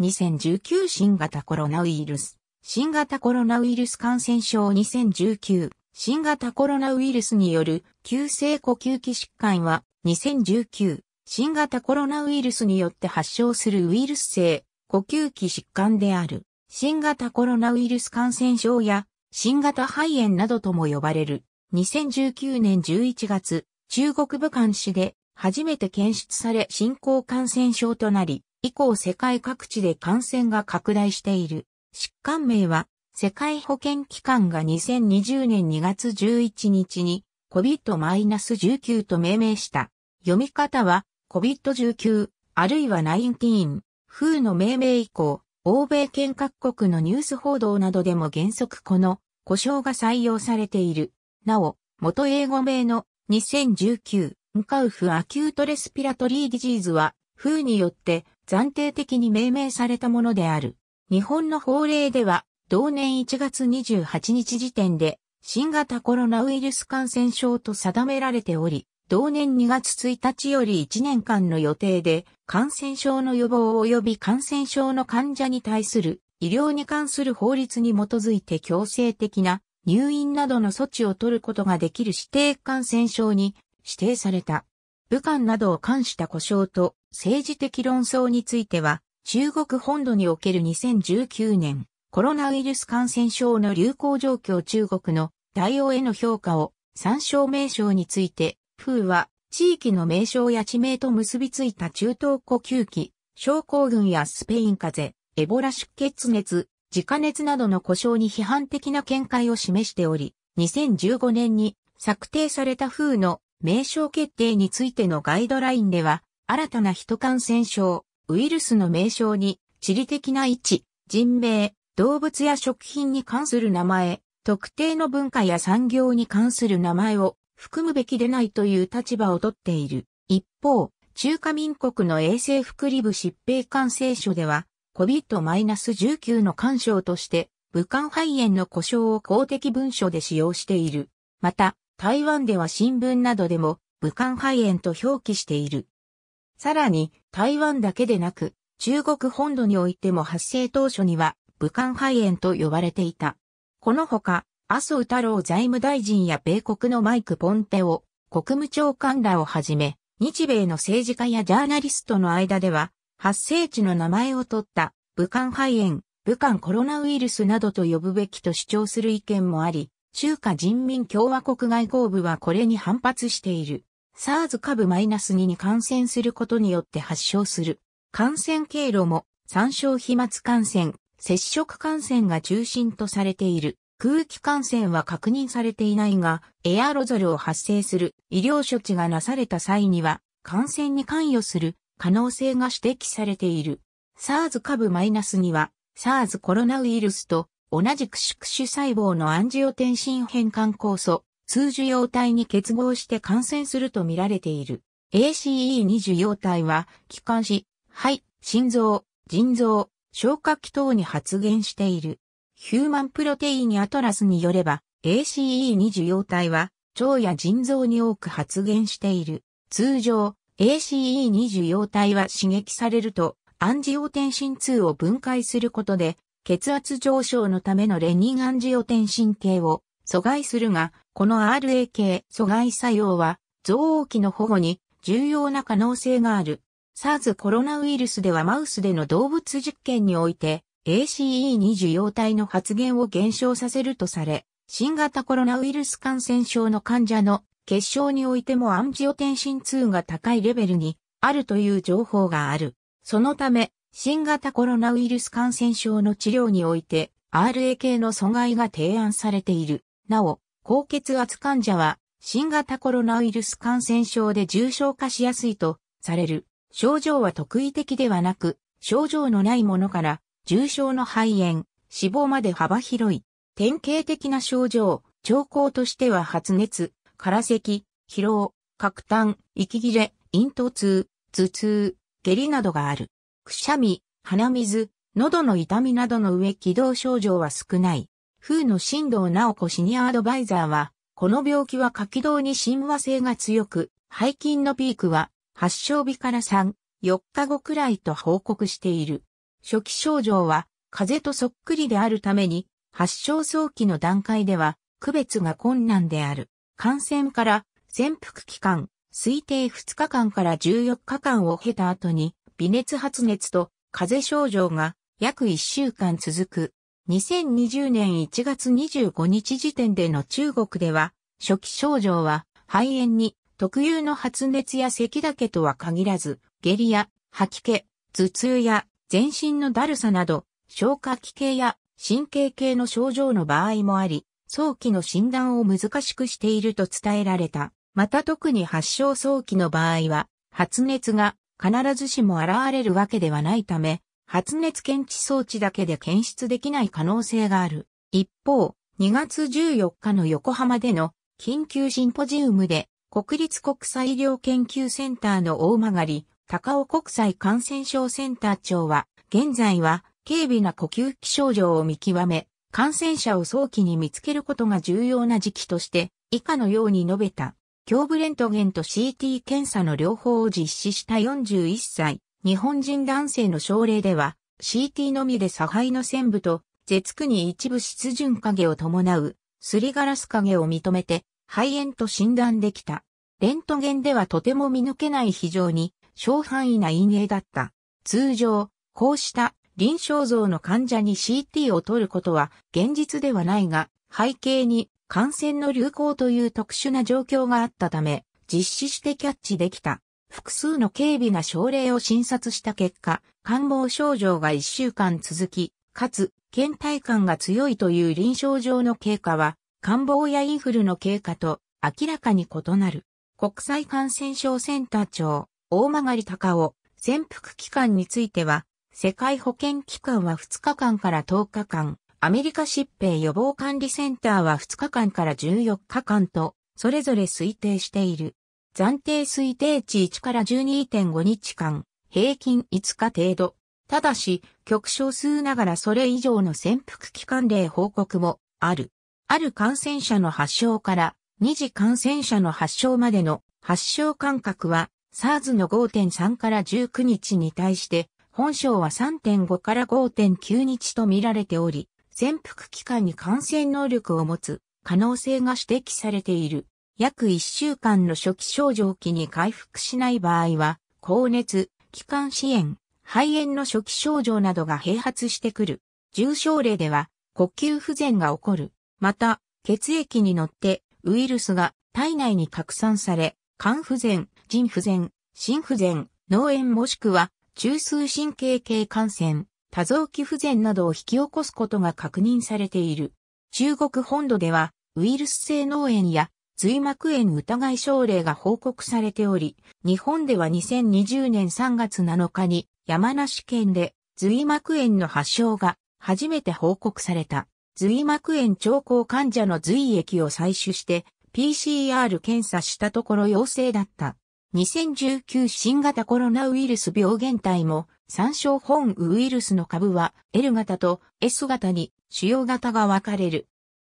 2019新型コロナウイルス。新型コロナウイルス感染症2019。新型コロナウイルスによる急性呼吸器疾患は2019。新型コロナウイルスによって発症するウイルス性呼吸器疾患である。新型コロナウイルス感染症や新型肺炎などとも呼ばれる。2019年11月、中国武漢市で初めて検出され新興感染症となり、以降世界各地で感染が拡大している。疾患名は、世界保健機関が2020年2月11日に COVID-19 と命名した。読み方は COVID-19 あるいは19。 WHO の命名以降、欧米圏各国のニュース報道などでも原則この呼称が採用されている。なお、元英語名の2019-nCoV acute respiratory disease は WHO によって暫定的に命名されたものである。日本の法令では、同年1月28日時点で、新型コロナウイルス感染症と定められており、同年2月1日より1年間の予定で、感染症の予防及び感染症の患者に対する医療に関する法律に基づいて強制的な入院などの措置を取ることができる指定感染症に指定された。武漢などを関した故障と政治的論争については、中国本土における2019年コロナウイルス感染症の流行状況中国の対応への評価を参照名称について、風は地域の名称や地名と結びついた中東呼吸器、症候群やスペイン風邪、エボラ出血熱、自家熱などの故障に批判的な見解を示しており、2015年に策定された風の名称決定についてのガイドラインでは、新たな人感染症、ウイルスの名称に、地理的な位置、人名、動物や食品に関する名前、特定の文化や産業に関する名前を含むべきでないという立場をとっている。一方、中華民国の衛生福利部疾病管制所では、COVID-19 の干渉として、武漢肺炎の故障を公的文書で使用している。また、台湾では新聞などでも武漢肺炎と表記している。さらに、台湾だけでなく、中国本土においても発生当初には、武漢肺炎と呼ばれていた。このほか、麻生太郎財務大臣や米国のマイク・ポンテオ、国務長官らをはじめ、日米の政治家やジャーナリストの間では、発生地の名前を取った武漢肺炎、武漢コロナウイルスなどと呼ぶべきと主張する意見もあり、中華人民共和国外交部はこれに反発している。SARS 株 -2 に感染することによって発症する。感染経路も参照飛沫感染、接触感染が中心とされている。空気感染は確認されていないが、エアロゾルを発生する医療処置がなされた際には、感染に関与する可能性が指摘されている。SARS 株 -2 は、SARS コロナウイルスと同じく宿主細胞のアンジオテンシン変換酵素、通受容体に結合して感染すると見られている。ACE2 受容体は、気管支、肺、心臓、腎臓、消化器等に発現している。ヒューマンプロテインアトラスによれば、ACE2 受容体は、腸や腎臓に多く発現している。通常、ACE2 受容体は刺激されると、アンジオテンシン2を分解することで、血圧上昇のためのレニンアンジオテンシン系を阻害するが、この RA 系阻害作用は、増黄期の保護に重要な可能性がある。SARS コロナウイルスではマウスでの動物実験において、ACE2 受容体の発現を減少させるとされ、新型コロナウイルス感染症の患者の血症においてもアンジオテンシン2が高いレベルにあるという情報がある。そのため、新型コロナウイルス感染症の治療において RA 系の阻害が提案されている。なお、高血圧患者は新型コロナウイルス感染症で重症化しやすいとされる。症状は特異的ではなく、症状のないものから重症の肺炎、死亡まで幅広い。典型的な症状、兆候としては発熱、空咳、疲労、角炭、息切れ、咽頭痛、頭痛、下痢などがある。くしゃみ、鼻水、喉の痛みなどの上気道症状は少ない。風の新藤直子シニアアドバイザーは、この病気は下気道に親和性が強く、背筋のピークは発症日から3、4日後くらいと報告している。初期症状は風邪とそっくりであるために発症早期の段階では区別が困難である。感染から潜伏期間、推定2日間から14日間を経た後に微熱発熱と風邪症状が約1週間続く。2020年1月25日時点での中国では初期症状は肺炎に特有の発熱や咳だけとは限らず、下痢や吐き気、頭痛や全身のだるさなど、消化器系や神経系の症状の場合もあり、早期の診断を難しくしていると伝えられた。また特に発症早期の場合は、発熱が必ずしも現れるわけではないため、発熱検知装置だけで検出できない可能性がある。一方、2月14日の横浜での緊急シンポジウムで国立国際医療研究センターの大曲高尾国際感染症センター長は、現在は軽微な呼吸器症状を見極め、感染者を早期に見つけることが重要な時期として、以下のように述べた。胸部レントゲンと CT 検査の両方を実施した41歳、日本人男性の症例では、CT のみで差配の線部と、絶区に一部湿潤影を伴う、すりガラス影を認めて、肺炎と診断できた。レントゲンではとても見抜けない非常に小範囲な陰影だった。通常、こうした臨床像の患者に CT を取ることは現実ではないが、背景に感染の流行という特殊な状況があったため、実施してキャッチできた。複数の軽微な症例を診察した結果、感冒症状が1週間続き、かつ、倦怠感が強いという臨床上の経過は、感冒やインフルの経過と明らかに異なる。国際感染症センター長、大曲隆夫、潜伏期間については、世界保健機関は2日間から10日間、アメリカ疾病予防管理センターは2日間から14日間と、それぞれ推定している。暫定推定値1から12.5日間、平均5日程度。ただし、極少数ながらそれ以上の潜伏期間例報告もある。ある感染者の発症から二次感染者の発症までの発症間隔は SARS の5.3から19日に対して本症は3.5から5.9日と見られており、潜伏期間に感染能力を持つ可能性が指摘されている。約1週間の初期症状期に回復しない場合は、高熱、気管支炎、肺炎の初期症状などが併発してくる。重症例では、呼吸不全が起こる。また、血液に乗ってウイルスが体内に拡散され、肝不全、腎不全、心不全、脳炎もしくは中枢神経系感染、多臓器不全などを引き起こすことが確認されている。中国本土ではウイルス性脳炎や髄膜炎疑い症例が報告されており、日本では2020年3月7日に山梨県で髄膜炎の発症が初めて報告された。髄膜炎兆候患者の髄液を採取して PCR 検査したところ陽性だった。2019新型コロナウイルス病原体も参照本ウイルスの株は L 型と S 型に主要型が分かれる。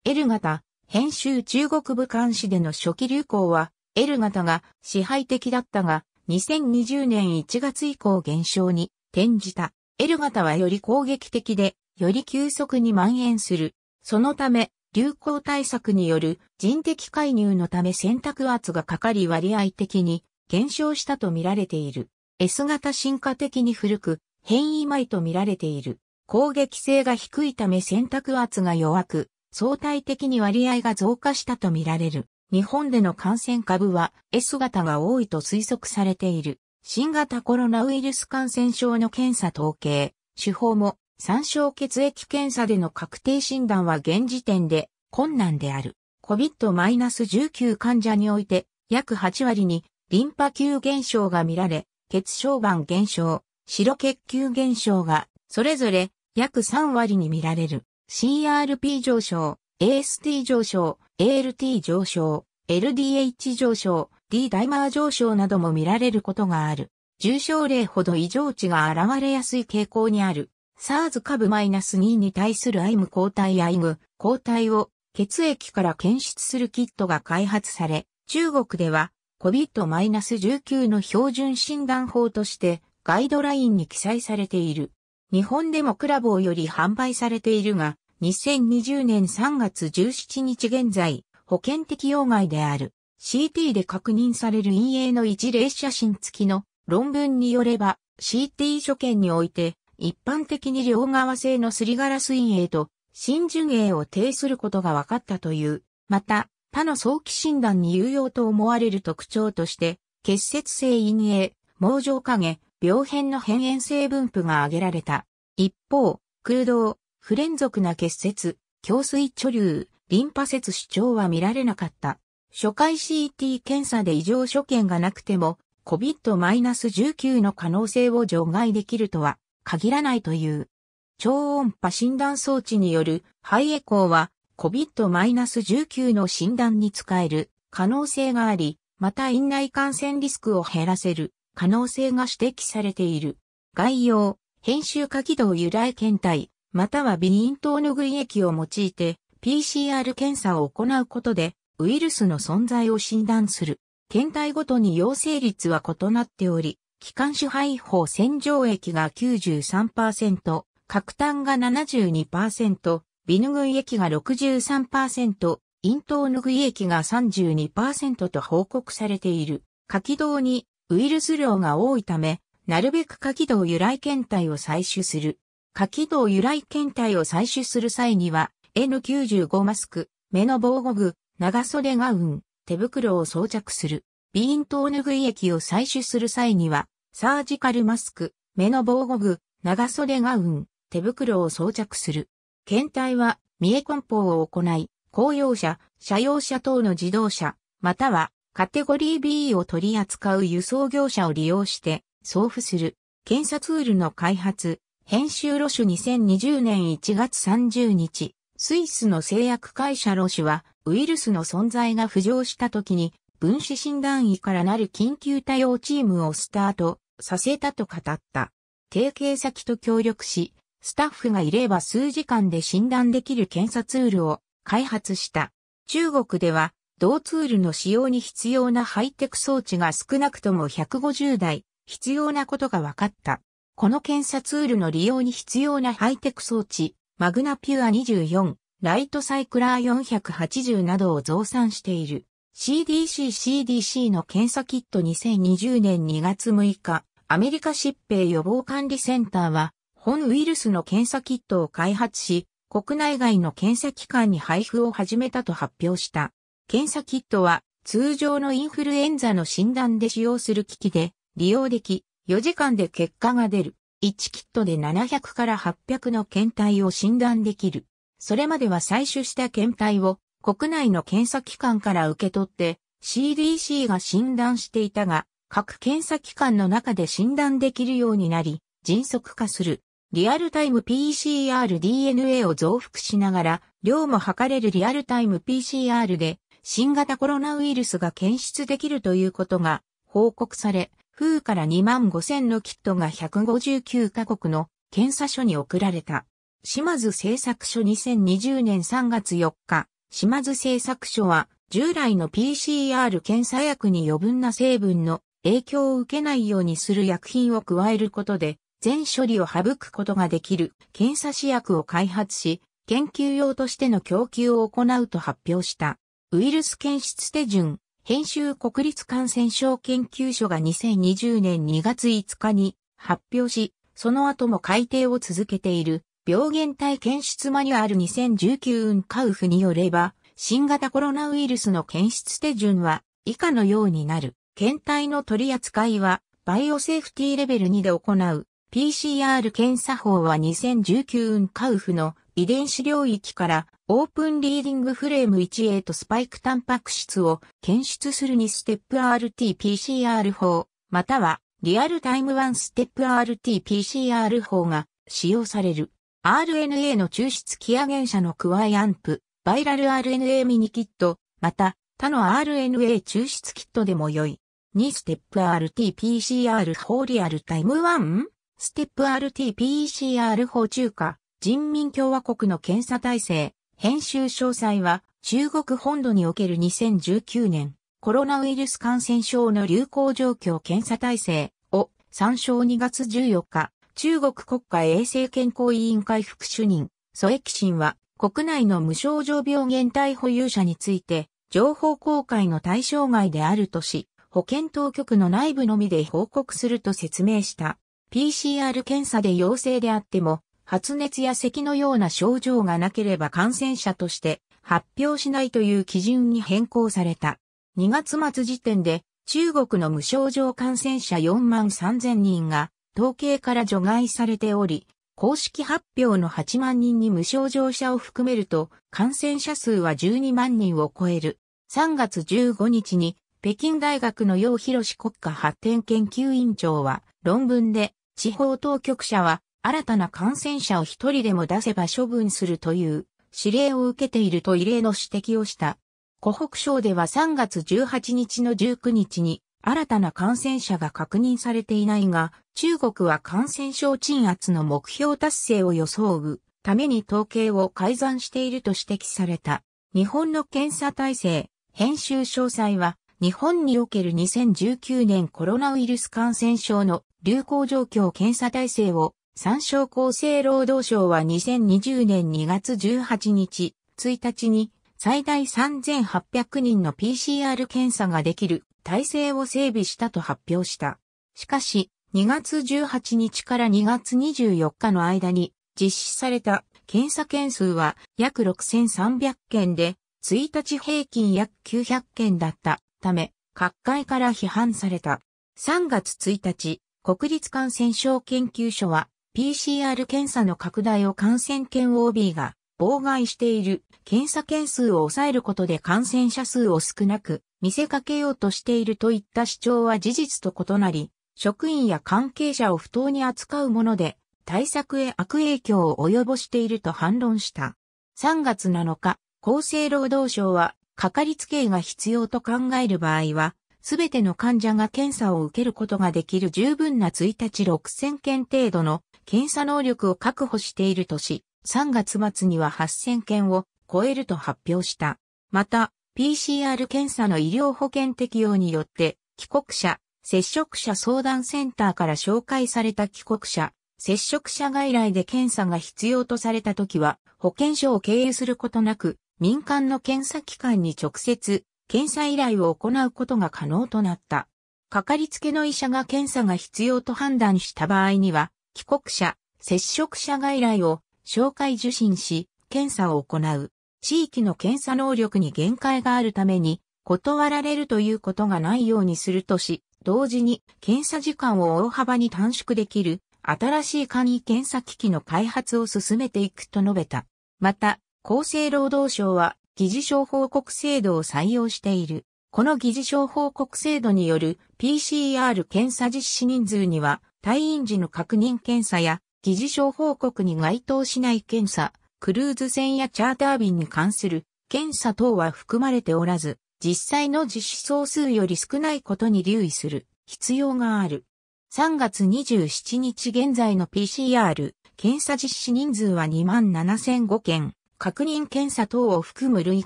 L 型、編集中国武漢市での初期流行は L 型が支配的だったが2020年1月以降減少に転じた。L 型はより攻撃的でより急速に蔓延する。そのため、流行対策による人的介入のため選択圧がかかり割合的に減少したとみられている。S 型進化的に古く変異米とみられている。攻撃性が低いため選択圧が弱く、相対的に割合が増加したとみられる。日本での感染株は S 型が多いと推測されている。新型コロナウイルス感染症の検査統計、手法も。参照血液検査での確定診断は現時点で。困難である。COVID-19 患者において。約8割に。リンパ球減少が見られ、血小板減少、白血球減少が。それぞれ。約3割に見られる。CRP 上昇、AST 上昇、ALT 上昇、LDH 上昇、D ダイマー上昇なども見られることがある。重症例ほど異常値が現れやすい傾向にある。SARS 株 -2 に対する IM 抗体や IM 抗体を血液から検出するキットが開発され、中国では COVID-19 の標準診断法としてガイドラインに記載されている。日本でもクラボーより販売されているが、2020年3月17日現在、保険適用外である。CT で確認される陰影の一例写真付きの論文によれば、CT 所見において、一般的に両側性のすりガラス陰影と真珠影を呈することが分かったという。また、他の早期診断に有用と思われる特徴として、結節性陰影、網状影、病変の変縁性分布が挙げられた。一方、空洞、不連続な結節、胸水貯留、リンパ節主張は見られなかった。初回 CT 検査で異常所見がなくても、COVID-19 の可能性を除外できるとは限らないという。超音波診断装置による肺エコーは COVID-19 の診断に使える可能性があり、また院内感染リスクを減らせる可能性が指摘されている。概要、編集下起動由来検体、またはビニントの具液を用いて PCR 検査を行うことでウイルスの存在を診断する。検体ごとに陽性率は異なっており、気管支肺胞洗浄液が93%、角炭が72%、ビヌグイ液が63%、咽頭ヌグイ液が32%と報告されている。下気道にウイルス量が多いため、なるべく下気道由来検体を採取する。下気道由来検体を採取する際には、N95 マスク、目の防護具、長袖ガウン、手袋を装着する。ビーントヌグイ液を採取する際には、サージカルマスク、目の防護具、長袖ガウン、手袋を装着する。検体は、三重梱包を行い、公用車、車用車等の自動車、または、カテゴリー B を取り扱う輸送業者を利用して送付する。検査ツールの開発、編集ロシュ2020年1月30日、スイスの製薬会社ロシュは、ウイルスの存在が浮上した時に、分子診断医からなる緊急対応チームをスタートさせたと語った。提携先と協力し、スタッフがいれば数時間で診断できる検査ツールを開発した。中国では同ツールの使用に必要なハイテク装置が少なくとも150台必要なことが分かった。この検査ツールの利用に必要なハイテク装置、マグナピュア24、ライトサイクラー480などを増産している。CDC-CDC の検査キット2020年2月6日、アメリカ疾病予防管理センターは、本ウイルスの検査キットを開発し、国内外の検査機関に配布を始めたと発表した。検査キットは通常のインフルエンザの診断で使用する機器で利用でき、4時間で結果が出る。1キットで700から800の検体を診断できる。それまでは採取した検体を国内の検査機関から受け取って CDC が診断していたが、各検査機関の中で診断できるようになり、迅速化する。リアルタイム PCR DNA を増幅しながら、量も測れるリアルタイム PCR で新型コロナウイルスが検出できるということが報告され、風から2万5千のキットが159カ国の検査所に送られた。島津製作所2020年3月4日、島津製作所は従来の PCR 検査薬に余分な成分の影響を受けないようにする薬品を加えることで全処理を省くことができる検査試薬を開発し、研究用としての供給を行うと発表した。ウイルス検出手順、編集国立感染症研究所が2020年2月5日に発表し、その後も改定を続けている病原体検出マニュアル2019運カウフによれば、新型コロナウイルスの検出手順は以下のようになる。検体の取り扱いはバイオセーフティーレベル2で行う。PCR 検査法は2019運カウフの遺伝子領域からオープンリーディングフレーム 1A とスパイクタンパク質を検出する2ステップ RT-PCR 法、またはリアルタイム1ステップ RT-PCR 法が使用される。RNA の抽出起ア原者のクワイアンプ、バイラル RNA ミニキット、また他の RNA 抽出キットでも良い。2ステップ RT-PCR 法リアルタイム1ステップ RT-PCR 法中華人民共和国の検査体制、編集詳細は中国本土における2019年コロナウイルス感染症の流行状況検査体制を参照2月14日中国国家衛生健康委員会副主任、ソエキシンは、国内の無症状病原体保有者について、情報公開の対象外であるとし、保健当局の内部のみで報告すると説明した。PCR 検査で陽性であっても、発熱や咳のような症状がなければ感染者として発表しないという基準に変更された。2月末時点で中国の無症状感染者4万3000人が統計から除外されており、公式発表の8万人に無症状者を含めると、感染者数は12万人を超える。3月15日に、北京大学の楊博士国家発展研究院長は、論文で、地方当局者は、新たな感染者を一人でも出せば処分するという指令を受けていると異例の指摘をした。湖北省では3月18日の19日に新たな感染者が確認されていないが、中国は感染症鎮圧の目標達成を装うために統計を改ざんしていると指摘された。日本の検査体制、編集詳細は、日本における2019年コロナウイルス感染症の流行状況検査体制を、参照厚生労働省は2020年2月18日、1日に最大3800人の PCR 検査ができる体制を整備したと発表した。しかし、2月18日から2月24日の間に実施された検査件数は約6300件で、1日平均約900件だったため、各界から批判された。3月1日、国立感染症研究所は PCR 検査の拡大を感染研 OB が妨害している検査件数を抑えることで感染者数を少なく見せかけようとしているといった主張は事実と異なり、職員や関係者を不当に扱うもので、対策へ悪影響を及ぼしていると反論した。3月7日、厚生労働省は、かかりつけ医が必要と考える場合は、すべての患者が検査を受けることができる十分な1日6000件程度の検査能力を確保しているとし、3月末には8000件を超えると発表した。また、PCR 検査の医療保険適用によって帰国者、接触者相談センターから紹介された帰国者、接触者外来で検査が必要とされたときは保険証を経由することなく民間の検査機関に直接検査依頼を行うことが可能となった。かかりつけの医者が検査が必要と判断した場合には帰国者、接触者外来を紹介受診し検査を行う。地域の検査能力に限界があるために、断られるということがないようにするとし、同時に検査時間を大幅に短縮できる新しい簡易検査機器の開発を進めていくと述べた。また、厚生労働省は疑似症報告制度を採用している。この疑似症報告制度による PCR 検査実施人数には退院時の確認検査や疑似症報告に該当しない検査、クルーズ船やチャーター便に関する検査等は含まれておらず、実際の実施総数より少ないことに留意する必要がある。3月27日現在の PCR 検査実施人数は27,005件、確認検査等を含む累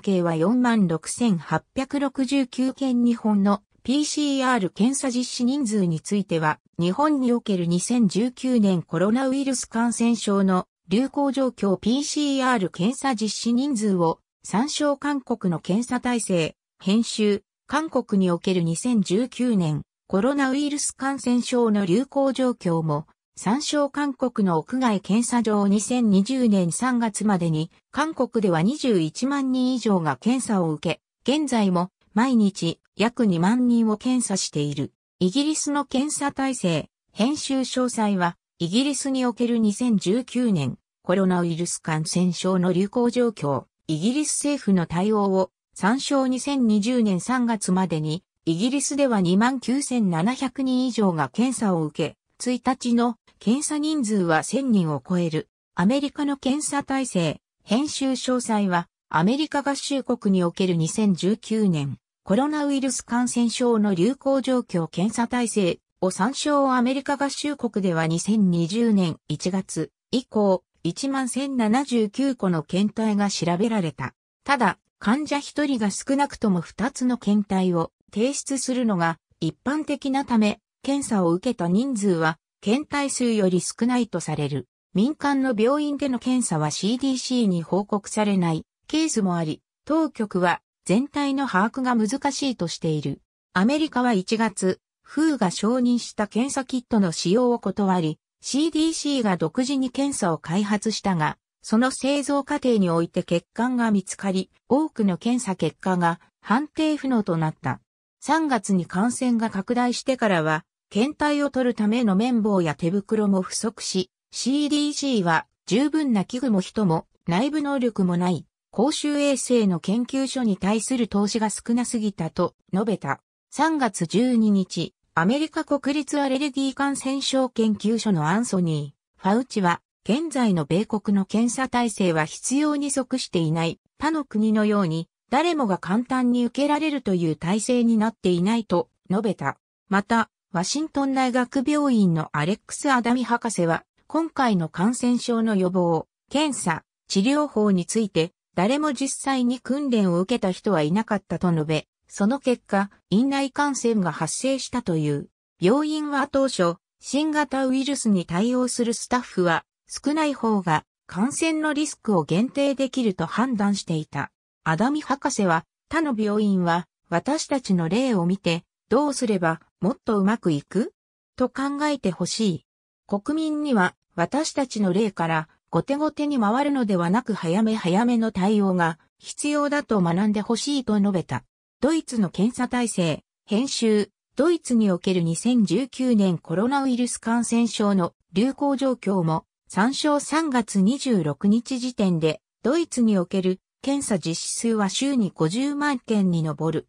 計は46,869件日本の PCR 検査実施人数については、日本における2019年コロナウイルス感染症の流行状況 PCR 検査実施人数を参照韓国の検査体制、編集、韓国における2019年コロナウイルス感染症の流行状況も参照韓国の屋外検査場2020年3月までに韓国では21万人以上が検査を受け、現在も毎日約2万人を検査している。イギリスの検査体制、編集詳細はイギリスにおける2019年コロナウイルス感染症の流行状況、イギリス政府の対応を参照2020年3月までに、イギリスでは29,700人以上が検査を受け、1日の検査人数は1000人を超える。アメリカの検査体制、編集詳細は、アメリカ合衆国における2019年、コロナウイルス感染症の流行状況検査体制。を参照。アメリカ合衆国では2020年。1月。以降、1万1079個の検体が調べられた。ただ、患者1人が少なくとも2つの検体を提出するのが一般的なため、検査を受けた人数は検体数より少ないとされる。民間の病院での検査は CDC に報告されないケースもあり、当局は全体の把握が難しいとしている。アメリカは1月、フーが承認した検査キットの使用を断り、CDC が独自に検査を開発したが、その製造過程において欠陥が見つかり、多くの検査結果が判定不能となった。3月に感染が拡大してからは、検体を取るための綿棒や手袋も不足し、CDC は十分な器具も人も内部能力もない公衆衛生の研究所に対する投資が少なすぎたと述べた。3月12日、アメリカ国立アレルギー感染症研究所のアンソニー、ファウチは、現在の米国の検査体制は必要に即していない。他の国のように、誰もが簡単に受けられるという体制になっていないと述べた。また、ワシントン大学病院のアレックス・アダミ博士は、今回の感染症の予防、検査、治療法について、誰も実際に訓練を受けた人はいなかったと述べ、その結果、院内感染が発生したという。病院は当初、新型ウイルスに対応するスタッフは少ない方が感染のリスクを限定できると判断していた。アダミ博士は他の病院は私たちの例を見てどうすればもっとうまくいく？と考えてほしい。国民には私たちの例から後手後手に回るのではなく早め早めの対応が必要だと学んでほしいと述べた。ドイツの検査体制、編集、ドイツにおける2019年コロナウイルス感染症の流行状況も、参照3月26日時点で、ドイツにおける検査実施数は週に50万件に上る。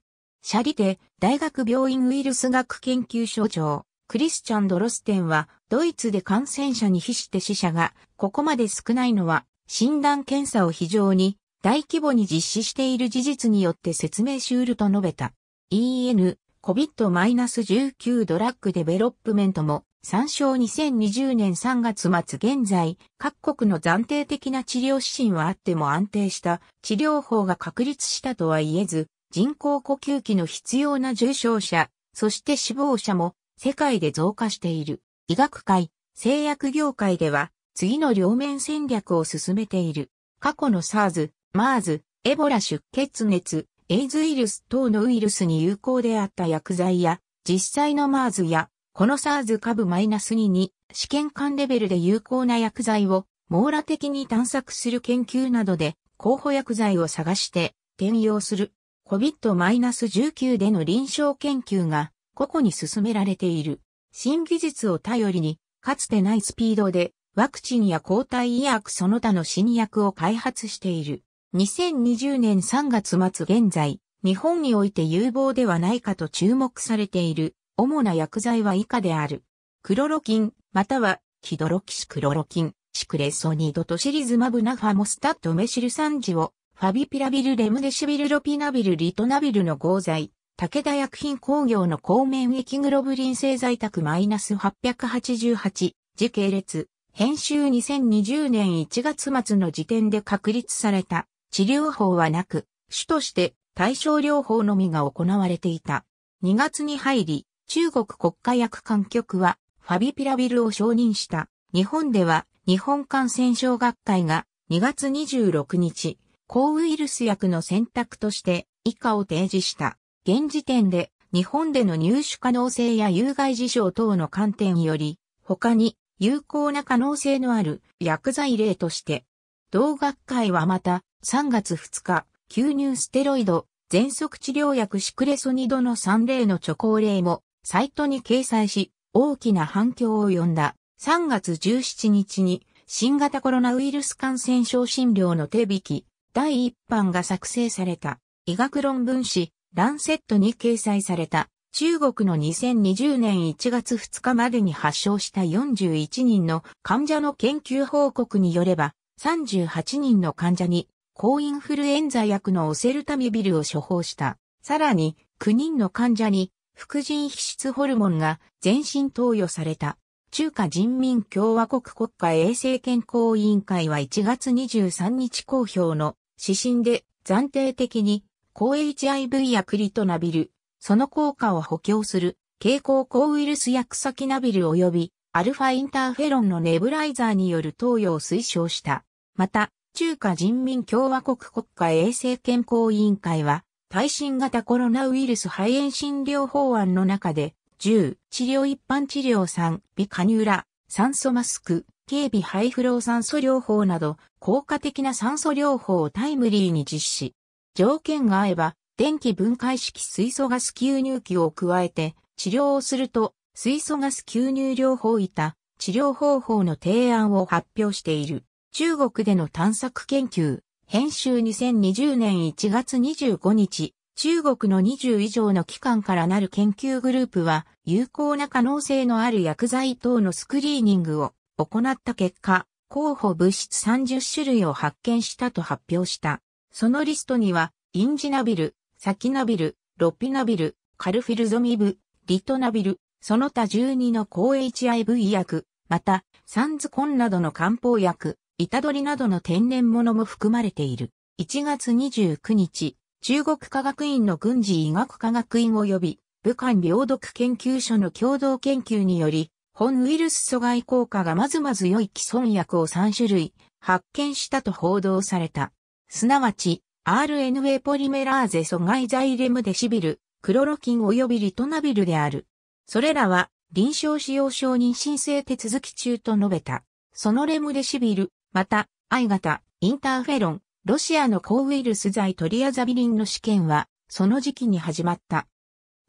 シャリテ大学病院ウイルス学研究所長、クリスチャン・ドロステンは、ドイツで感染者に比して死者がここまで少ないのは、診断検査を非常に大規模に実施している事実によって説明し得ると述べた。EN、COVID-19 ドラッグデベロップメントも、参照2020年3月末現在、各国の暫定的な治療指針はあっても安定した治療法が確立したとは言えず、人工呼吸器の必要な重症者、そして死亡者も世界で増加している。医学界、製薬業界では次の両面戦略を進めている。過去の SARS、マーズ、エボラ出血熱、エイズウイルス等のウイルスに有効であった薬剤や、実際のマーズや、この SARS 株 -2 に試験管レベルで有効な薬剤を網羅的に探索する研究などで候補薬剤を探して転用する COVID-19 での臨床研究が個々に進められている。新技術を頼りにかつてないスピードでワクチンや抗体医薬その他の新薬を開発している。2020年3月末現在、日本において有望ではないかと注目されている主な薬剤は以下である。クロロキン、またはヒドロキシクロロキン、シクレソニードとシリズマブナファモスタットメシル酸ジを、ファビピラビルレムデシビルロピナビルリトナビルの合剤、武田薬品工業の高免疫グロブリン製剤宅マイナス888、時系列、編集2020年1月末の時点で確立された治療法はなく、主として対症療法のみが行われていた。2月に入り、中国国家薬監局はファビピラビルを承認した。日本では日本感染症学会が2月26日、抗ウイルス薬の選択として以下を提示した。現時点で日本での入手可能性や有害事象等の観点により、他に有効な可能性のある薬剤例として、同学会はまた3月2日、吸入ステロイド、全息治療薬シクレソニドの3例の著項例もサイトに掲載し、大きな反響を呼んだ。3月17日に新型コロナウイルス感染症診療の手引き、第1版が作成された。医学論文誌、ランセットに掲載された。中国の2020年1月2日までに発症した41人の患者の研究報告によれば、38人の患者に抗インフルエンザ薬のオセルタミビルを処方した。さらに、9人の患者に、副腎皮質ホルモンが全身投与された。中華人民共和国国家衛生健康委員会は1月23日公表の指針で暫定的に抗 HIV 薬リトナビル、その効果を補強する経口抗ウイルス薬先ナビル及びアルファインターフェロンのネブライザーによる投与を推奨した。また、中華人民共和国国家衛生健康委員会は、耐震型コロナウイルス肺炎診療法案の中で、10、治療一般治療3、微カニューラ、酸素マスク、警備肺フロー酸素療法など、効果的な酸素療法をタイムリーに実施。条件が合えば、電気分解式水素ガス吸入器を加えて治療をすると、水素ガス吸入療法板、治療方法の提案を発表している。中国での探索研究、編集2020年1月25日、中国の20以上の機関からなる研究グループは、有効な可能性のある薬剤等のスクリーニングを行った結果、候補物質30種類を発見したと発表した。そのリストには、インジナビル、サキナビル、ロピナビル、カルフィルゾミブ、リトナビル、その他12の抗 HIV 薬、また、サンズコンなどの漢方薬、イタドリなどの天然物も含まれている。1月29日、中国科学院の軍事医学科学院及び、武漢病毒研究所の共同研究により、本ウイルス阻害効果がまずまず良い既存薬を3種類発見したと報道された。すなわち、RNA ポリメラーゼ阻害剤レムデシビル、クロロキン及びリトナビルである。それらは臨床使用承認申請手続き中と述べた。そのレムデシビル、また、I 型、インターフェロン、ロシアの抗ウイルス剤トリアザビリンの試験は、その時期に始まった。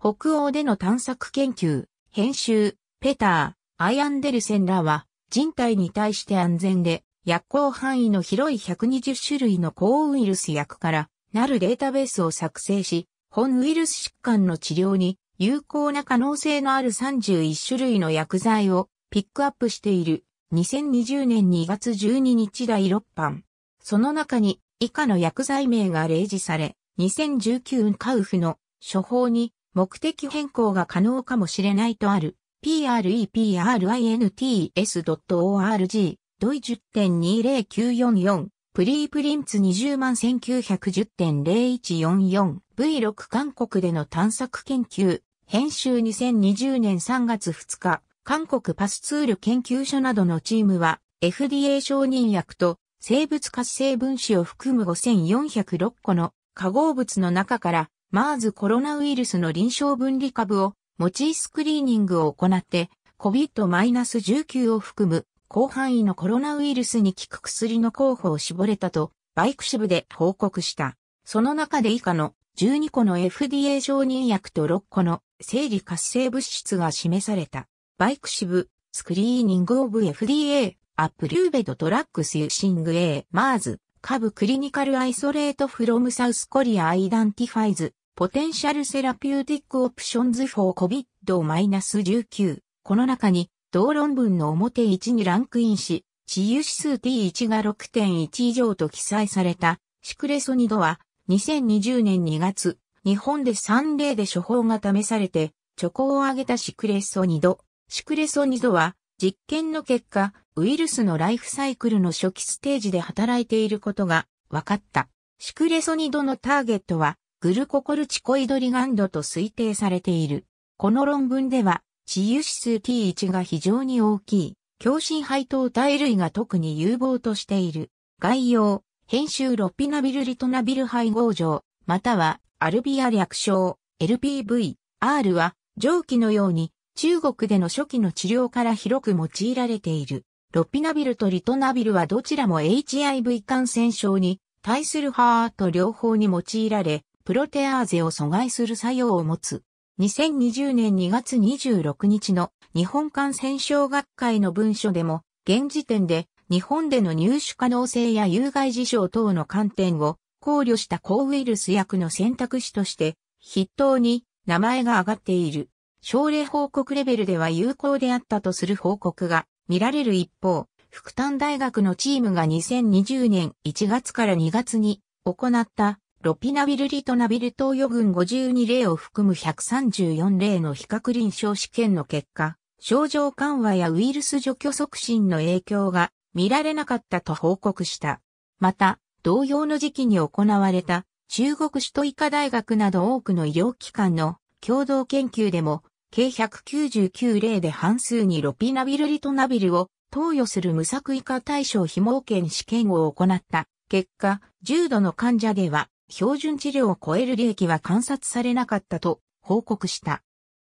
北欧での探索研究、編集、ペター、アイアンデルセンらは人体に対して安全で薬効範囲の広い120種類の抗ウイルス薬からなるデータベースを作成し、本ウイルス疾患の治療に有効な可能性のある31種類の薬剤をピックアップしている2020年2月12日第6版。その中に以下の薬剤名が例示され、2019カウフの処方に目的変更が可能かもしれないとある。preprints.org ドイ10.20944プリープリンツ20万1910.0144 V6 韓国での探索研究編集2020年3月2日。韓国パスツール研究所などのチームは FDA 承認薬と生物活性分子を含む5406個の化合物の中から MERS コロナウイルスの臨床分離株を持ちスクリーニングを行って COVID-19 を含む広範囲のコロナウイルスに効く薬の候補を絞れたと bioRxiv で報告した。その中で以下の12個の FDA 承認薬と6個の生理活性物質が示された。 bioRxiv、Screening of FDA-approved drugs using a MERS-CoV clinical isolate from South Korea identifies potential therapeutic options for COVID-19。この中に、同論文の表1にランクインし、治癒指数 T1 が6.1以上と記載されたシクレソニドは、2020年2月、日本で3例で処方が試されて、チョコを上げたシクレソニド。シクレソニドは、実験の結果、ウイルスのライフサイクルの初期ステージで働いていることが分かった。シクレソニドのターゲットは、グルココルチコイドリガンドと推定されている。この論文では、治癒指数 T1 が非常に大きい、強心配糖体類が特に有望としている。概要、編集ロピナビルリトナビル配合状、または、アルビア略称、LPV、R は、上記のように、中国での初期の治療から広く用いられている。ロピナビルとリトナビルはどちらも HIV 感染症に対するハート両方に用いられ、プロテアーゼを阻害する作用を持つ。2020年2月26日の日本感染症学会の文書でも、現時点で日本での入手可能性や有害事象等の観点を考慮した抗ウイルス薬の選択肢として筆頭に名前が挙がっている。症例報告レベルでは有効であったとする報告が見られる一方、福丹大学のチームが2020年1月から2月に行ったロピナビルリトナビル投与群52例を含む134例の比較臨床試験の結果、症状緩和やウイルス除去促進の影響が見られなかったと報告した。また、同様の時期に行われた中国首都医科大学など多くの医療機関の共同研究でも計199例で半数にロピナビルリトナビルを投与する無作為化対象非毛検試験を行った結果、重度の患者では標準治療を超える利益は観察されなかったと報告した。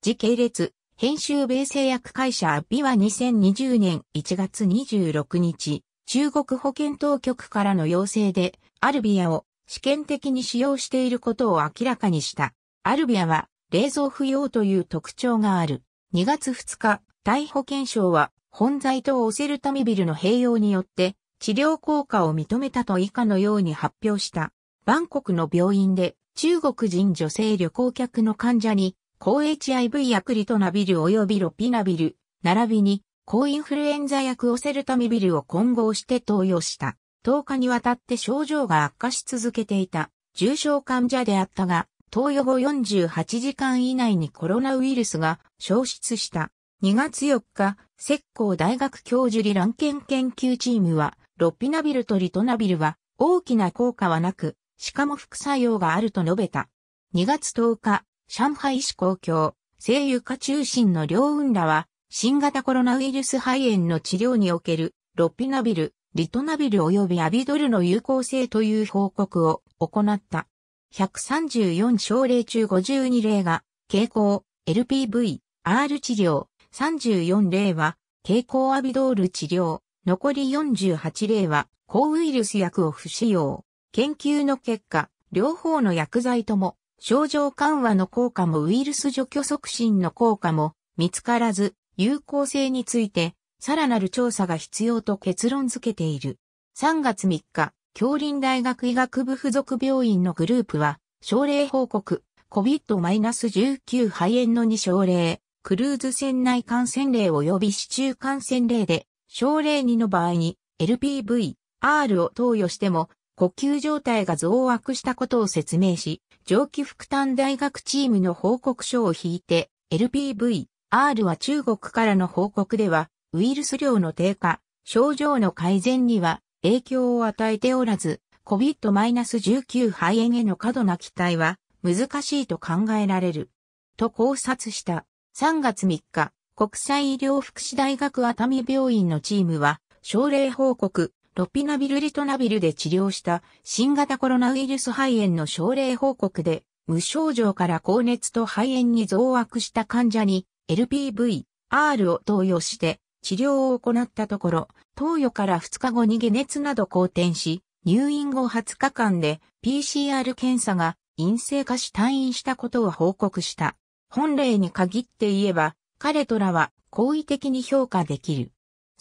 時系列、編集米製薬会社アビは2020年1月26日、中国保健当局からの要請で、アルビアを試験的に使用していることを明らかにした。アルビアは冷蔵不要という特徴がある。2月2日、大保健省は本剤とオセルタミビルの併用によって治療効果を認めたと以下のように発表した。バンコクの病院で中国人女性旅行客の患者に抗 HIV 薬リトナビル及びロピナビル、並びに抗インフルエンザ薬オセルタミビルを混合して投与した。10日にわたって症状が悪化し続けていた重症患者であったが、投与後48時間以内にコロナウイルスが消失した。2月4日、石膏大学教授リランケン研究チームは、ロピナビルとリトナビルは大きな効果はなく、しかも副作用があると述べた。2月10日、上海市公共、聖油化中心の両運らは、新型コロナウイルス肺炎の治療における、ロピナビル、リトナビル及びアビドルの有効性という報告を行った。134症例中52例が、傾向、LPV、R 治療、34例は、蛍光アビドール治療、残り48例は、抗ウイルス薬を不使用。研究の結果、両方の薬剤とも、症状緩和の効果もウイルス除去促進の効果も見つからず、有効性について、さらなる調査が必要と結論付けている。3月3日、京林大学医学部附属病院のグループは、症例報告、COVID-19 肺炎の2症例、クルーズ船内感染例及び市中感染例で、症例2の場合に LPV、R を投与しても呼吸状態が増悪したことを説明し、上記副担大学チームの報告書を引いて、LPV、R は中国からの報告では、ウイルス量の低下、症状の改善には影響を与えておらず、COVID-19 肺炎への過度な期待は難しいと考えられる。と考察した。3月3日、国際医療福祉大学熱海病院のチームは、症例報告、ロピナビルリトナビルで治療した新型コロナウイルス肺炎の症例報告で、無症状から高熱と肺炎に増悪した患者に LPV、R を投与して治療を行ったところ、投与から2日後に解熱など好転し、入院後20日間で PCR 検査が陰性化し退院したことを報告した。本例に限って言えば、彼とらは好意的に評価できる。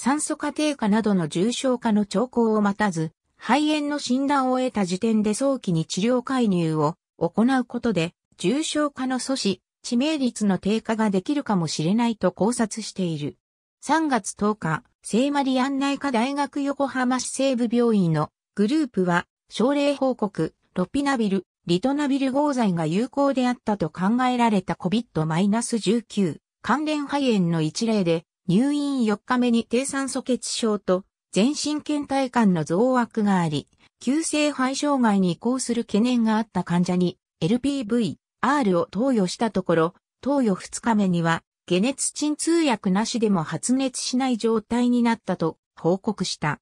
酸素過低下などの重症化の兆候を待たず、肺炎の診断を得た時点で早期に治療介入を行うことで、重症化の阻止、致命率の低下ができるかもしれないと考察している。3月10日、聖マリアン内科大学横浜市西部病院のグループは、症例報告、ロピナビル、リトナビル合剤が有効であったと考えられた COVID-19 関連肺炎の一例で、入院4日目に低酸素血症と全身倦怠感の増悪があり、急性肺障害に移行する懸念があった患者に LPV、R を投与したところ、投与2日目には解熱鎮痛薬なしでも発熱しない状態になったと報告した。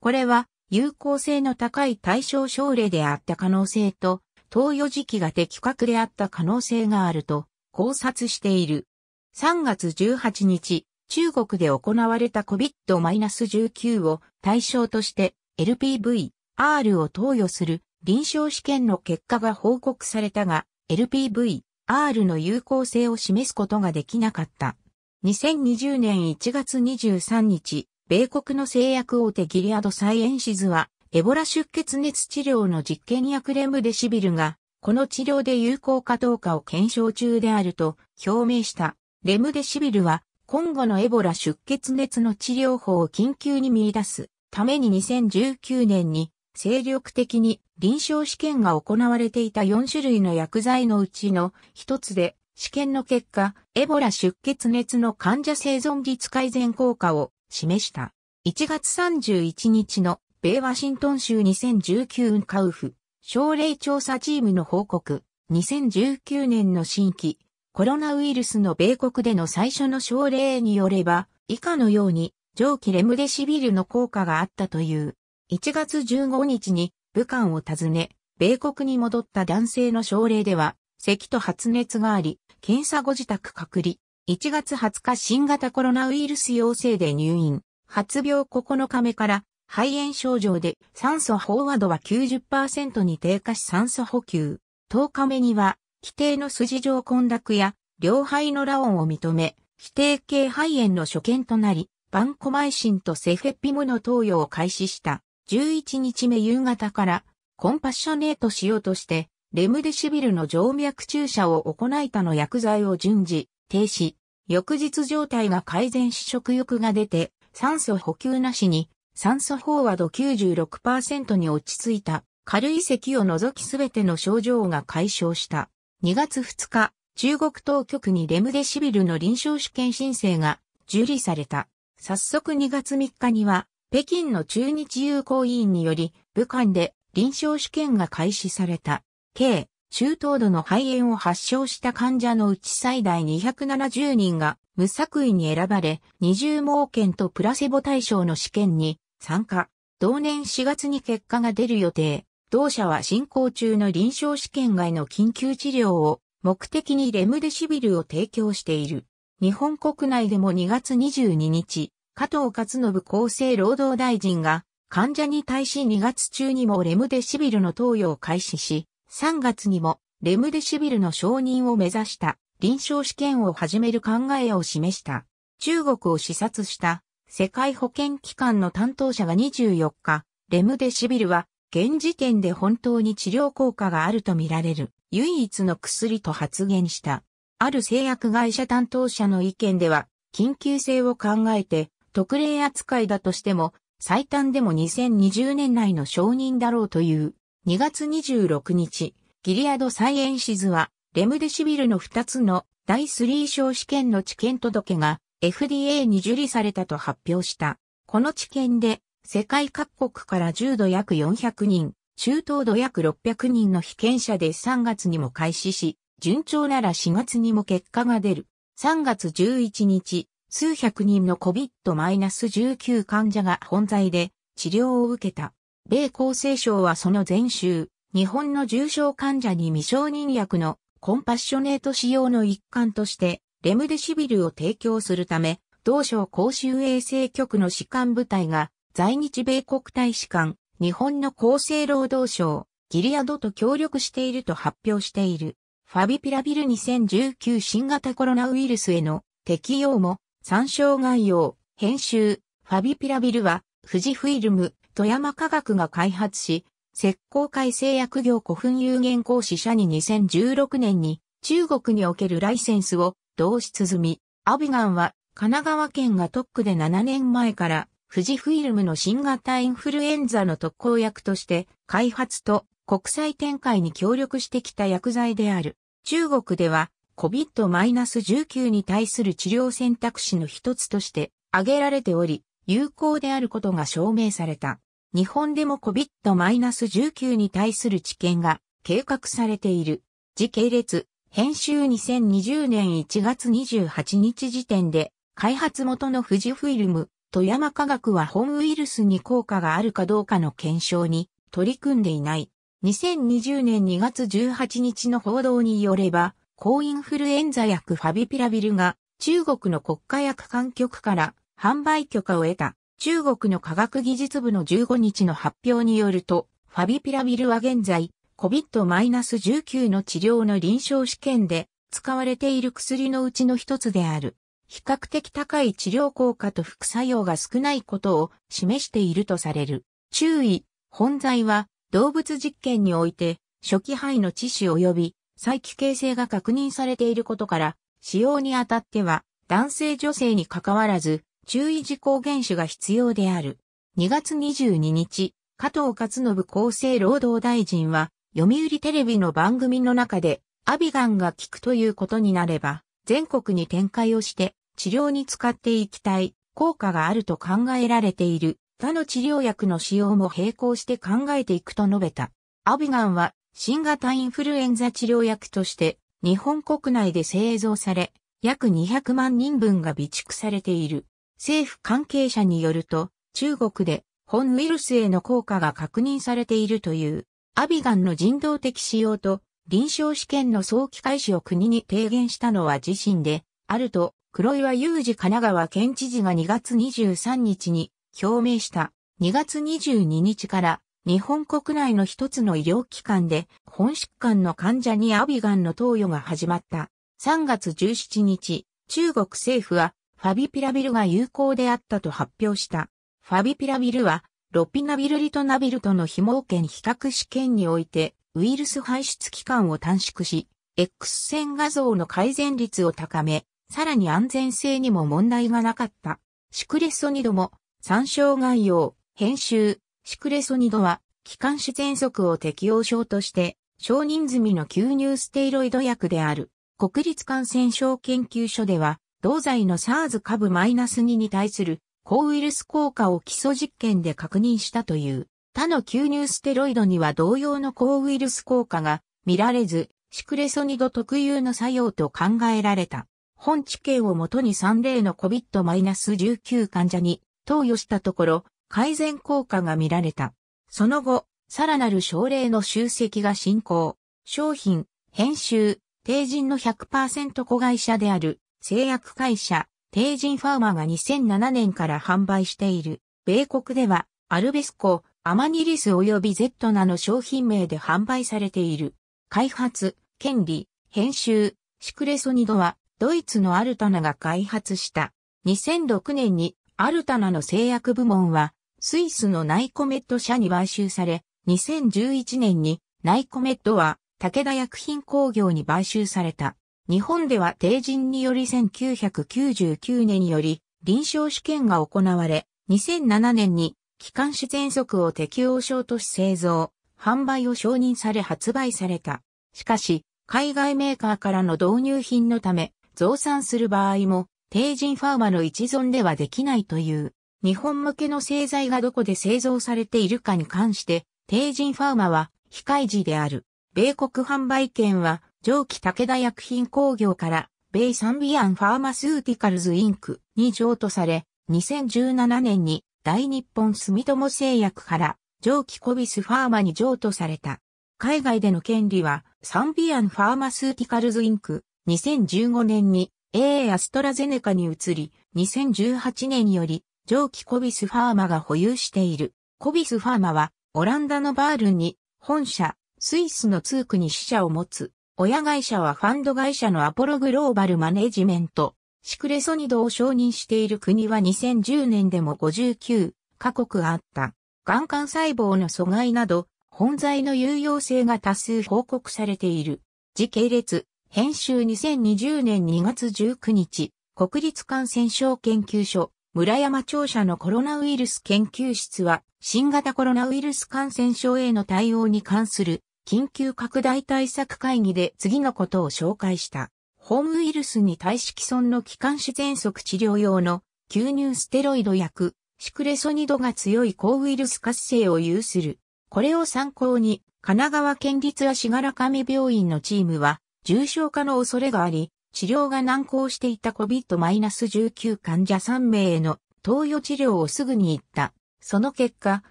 これは有効性の高い対象症例であった可能性と、投与時期が的確であった可能性があると考察している。3月18日、中国で行われた COVID-19 を対象として LPV、R を投与する臨床試験の結果が報告されたが、LPV、R の有効性を示すことができなかった。2020年1月23日、米国の製薬大手ギリアドサイエンシズは、エボラ出血熱治療の実験薬レムデシビルが、この治療で有効かどうかを検証中であると表明した。レムデシビルは今後のエボラ出血熱の治療法を緊急に見出すために2019年に精力的に臨床試験が行われていた4種類の薬剤のうちの一つで試験の結果、エボラ出血熱の患者生存率改善効果を示した。1月31日の米ワシントン州2019ンカウフ症例調査チームの報告、2019年の新規コロナウイルスの米国での最初の症例によれば、以下のように、蒸気レムデシビルの効果があったという。1月15日に武漢を訪ね、米国に戻った男性の症例では、咳と発熱があり、検査後自宅隔離。1月20日新型コロナウイルス陽性で入院。発病9日目から肺炎症状で酸素飽和度は90%に低下し酸素補給。10日目には規定の筋状混濁や両肺のラオンを認め、規定系肺炎の所見となり、バンコマイシンとセフェピムの投与を開始した。11日目夕方からコンパッショネートしようとして、レムデシビルの静脈注射を行いたの薬剤を順次停止。翌日状態が改善し食欲が出て、酸素補給なしに酸素飽和度96%に落ち着いた。軽い咳を除きすべての症状が解消した。2月2日、中国当局にレムデシビルの臨床試験申請が受理された。早速2月3日には、北京の中日友好委員により、武漢で臨床試験が開始された。計、中等度の肺炎を発症した患者のうち最大270人が無作為に選ばれ、20盲検とプラセボ対象の試験に参加。同年4月に結果が出る予定。同社は進行中の臨床試験外の緊急治療を目的にレムデシビルを提供している。日本国内でも2月22日、加藤勝信厚生労働大臣が患者に対し2月中にもレムデシビルの投与を開始し、3月にもレムデシビルの承認を目指した臨床試験を始める考えを示した。中国を視察した世界保健機関の担当者が24日、レムデシビルは現時点で本当に治療効果があるとみられる唯一の薬と発言した。ある製薬会社担当者の意見では、緊急性を考えて特例扱いだとしても、最短でも2020年内の承認だろうという。2月26日、ギリアドサイエンシズは、レムデシビルの2つの第3章試験の治験届が FDA に受理されたと発表した。この治験で世界各国から重度約400人、中等度約600人の被験者で3月にも開始し、順調なら4月にも結果が出る。3月11日、数百人の COVID-19 患者が本在で治療を受けた。米厚生省はその前週、日本の重症患者に未承認薬のコンパッショネート使用の一環としてレムデシビルを提供するため、同省公衆衛生局の士官部隊が在日米国大使館、日本の厚生労働省、ギリアドと協力していると発表している。ファビピラビル2019新型コロナウイルスへの適用も参照概要、編集、ファビピラビルは富士フィルム、富山科学が開発し、石膏会製薬業古墳有限公司社に2016年に中国におけるライセンスを同室済み、アビガンは神奈川県が特区で7年前から富士フイルムの新型インフルエンザの特効薬として開発と国際展開に協力してきた薬剤である。中国では COVID-19 に対する治療選択肢の一つとして挙げられており、有効であることが証明された。日本でも COVID-19 に対する治験が計画されている。時系列、編集2020年1月28日時点で、開発元の富士フィルム、富山科学は本ウイルスに効果があるかどうかの検証に取り組んでいない。2020年2月18日の報道によれば、抗インフルエンザ薬ファビピラビルが中国の国家薬管局から販売許可を得た中国の科学技術部の15日の発表によると、ファビピラビルは現在 COVID-19 の治療の臨床試験で使われている薬のうちの一つである。比較的高い治療効果と副作用が少ないことを示しているとされる。注意、本剤は動物実験において初期肺の致死及び再帰形成が確認されていることから使用にあたっては男性女性に関わらず注意事項厳守が必要である。2月22日、加藤勝信厚生労働大臣は読売テレビの番組の中で、アビガンが効くということになれば、全国に展開をして治療に使っていきたい、効果があると考えられている、他の治療薬の使用も並行して考えていくと述べた。アビガンは新型インフルエンザ治療薬として日本国内で製造され、約200万人分が備蓄されている。政府関係者によると、中国で本ウイルスへの効果が確認されているという、アビガンの人道的使用と臨床試験の早期開始を国に提言したのは自身で、あると、黒岩祐二神奈川県知事が2月23日に表明した。2月22日から日本国内の一つの医療機関で本疾患の患者にアビガンの投与が始まった。3月17日、中国政府はファビピラビルが有効であったと発表した。ファビピラビルは、ロピナビルリトナビルとの紐件比較試験において、ウイルス排出期間を短縮し、X 線画像の改善率を高め、さらに安全性にも問題がなかった。シクレソニドも、参照概要、編集、シクレソニドは、気管支喘息を適用症として、承認済みの吸入ステイロイド薬である。国立感染症研究所では、同剤の SARS 株 -2 に対する抗ウイルス効果を基礎実験で確認したという。他の吸入ステロイドには同様の抗ウイルス効果が見られず、シクレソニド特有の作用と考えられた。本知見をもとに3例の COVID-19 患者に投与したところ、改善効果が見られた。その後、さらなる症例の集積が進行。商品、編集、定人の100%子会社である製薬会社、テージンファーマが2007年から販売している。米国では、アルベスコ、アマニリス及びゼットナの商品名で販売されている。開発、権利、編集、シクレソニドは、ドイツのアルタナが開発した。2006年に、アルタナの製薬部門は、スイスのナイコメット社に買収され、2011年に、ナイコメットは、武田薬品工業に買収された。日本では定人により1999年により臨床試験が行われ、2007年に気管支喘息を適応症とし製造、販売を承認され発売された。しかし、海外メーカーからの導入品のため、増産する場合も、帝人ファーマの一存ではできないという。日本向けの製剤がどこで製造されているかに関して、帝人ファーマは非開示である。米国販売権は上記武田薬品工業から米 Sunovion Pharmaceuticals Inc.に譲渡され、2017年に大日本住友製薬から上記コビスファーマに譲渡された。海外での権利は Sunovion Pharmaceuticals Inc. 2015年に AA アストラゼネカに移り、2018年より上記コビスファーマが保有している。コビスファーマはオランダのバールンに本社、スイスのツークに支社を持つ。親会社はファンド会社のアポログローバルマネジメント。シクレソニドを承認している国は2010年でも59カ国あった。眼管細胞の阻害など、本剤の有用性が多数報告されている。時系列、編集2020年2月19日、国立感染症研究所、村山庁舎のコロナウイルス研究室は、新型コロナウイルス感染症への対応に関する緊急拡大対策会議で次のことを紹介した。本ウイルスに対し既存の気管支喘息治療用の吸入ステロイド薬、シクレソニドが強い抗ウイルス活性を有する。これを参考に、神奈川県立足柄上病院のチームは、重症化の恐れがあり、治療が難航していた COVID-19 患者3名への投与治療をすぐに行った。その結果、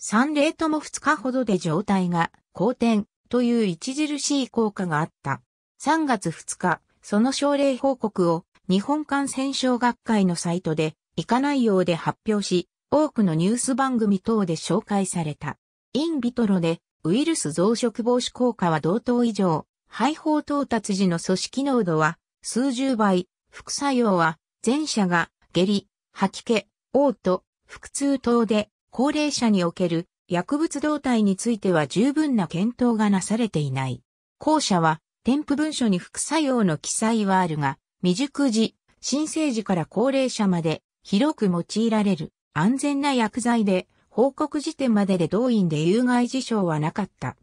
3例とも2日ほどで状態が好転、という著しい効果があった。3月2日、その症例報告を日本感染症学会のサイトで以下内容で発表し、多くのニュース番組等で紹介された。インビトロでウイルス増殖防止効果は同等以上、肺胞到達時の組織濃度は数十倍、副作用は前者が下痢、吐き気、嘔吐、腹痛等で高齢者における薬物動態については十分な検討がなされていない。後者は、添付文書に副作用の記載はあるが、未熟時、新生児から高齢者まで広く用いられる安全な薬剤で、報告時点までで同院で有害事象はなかった。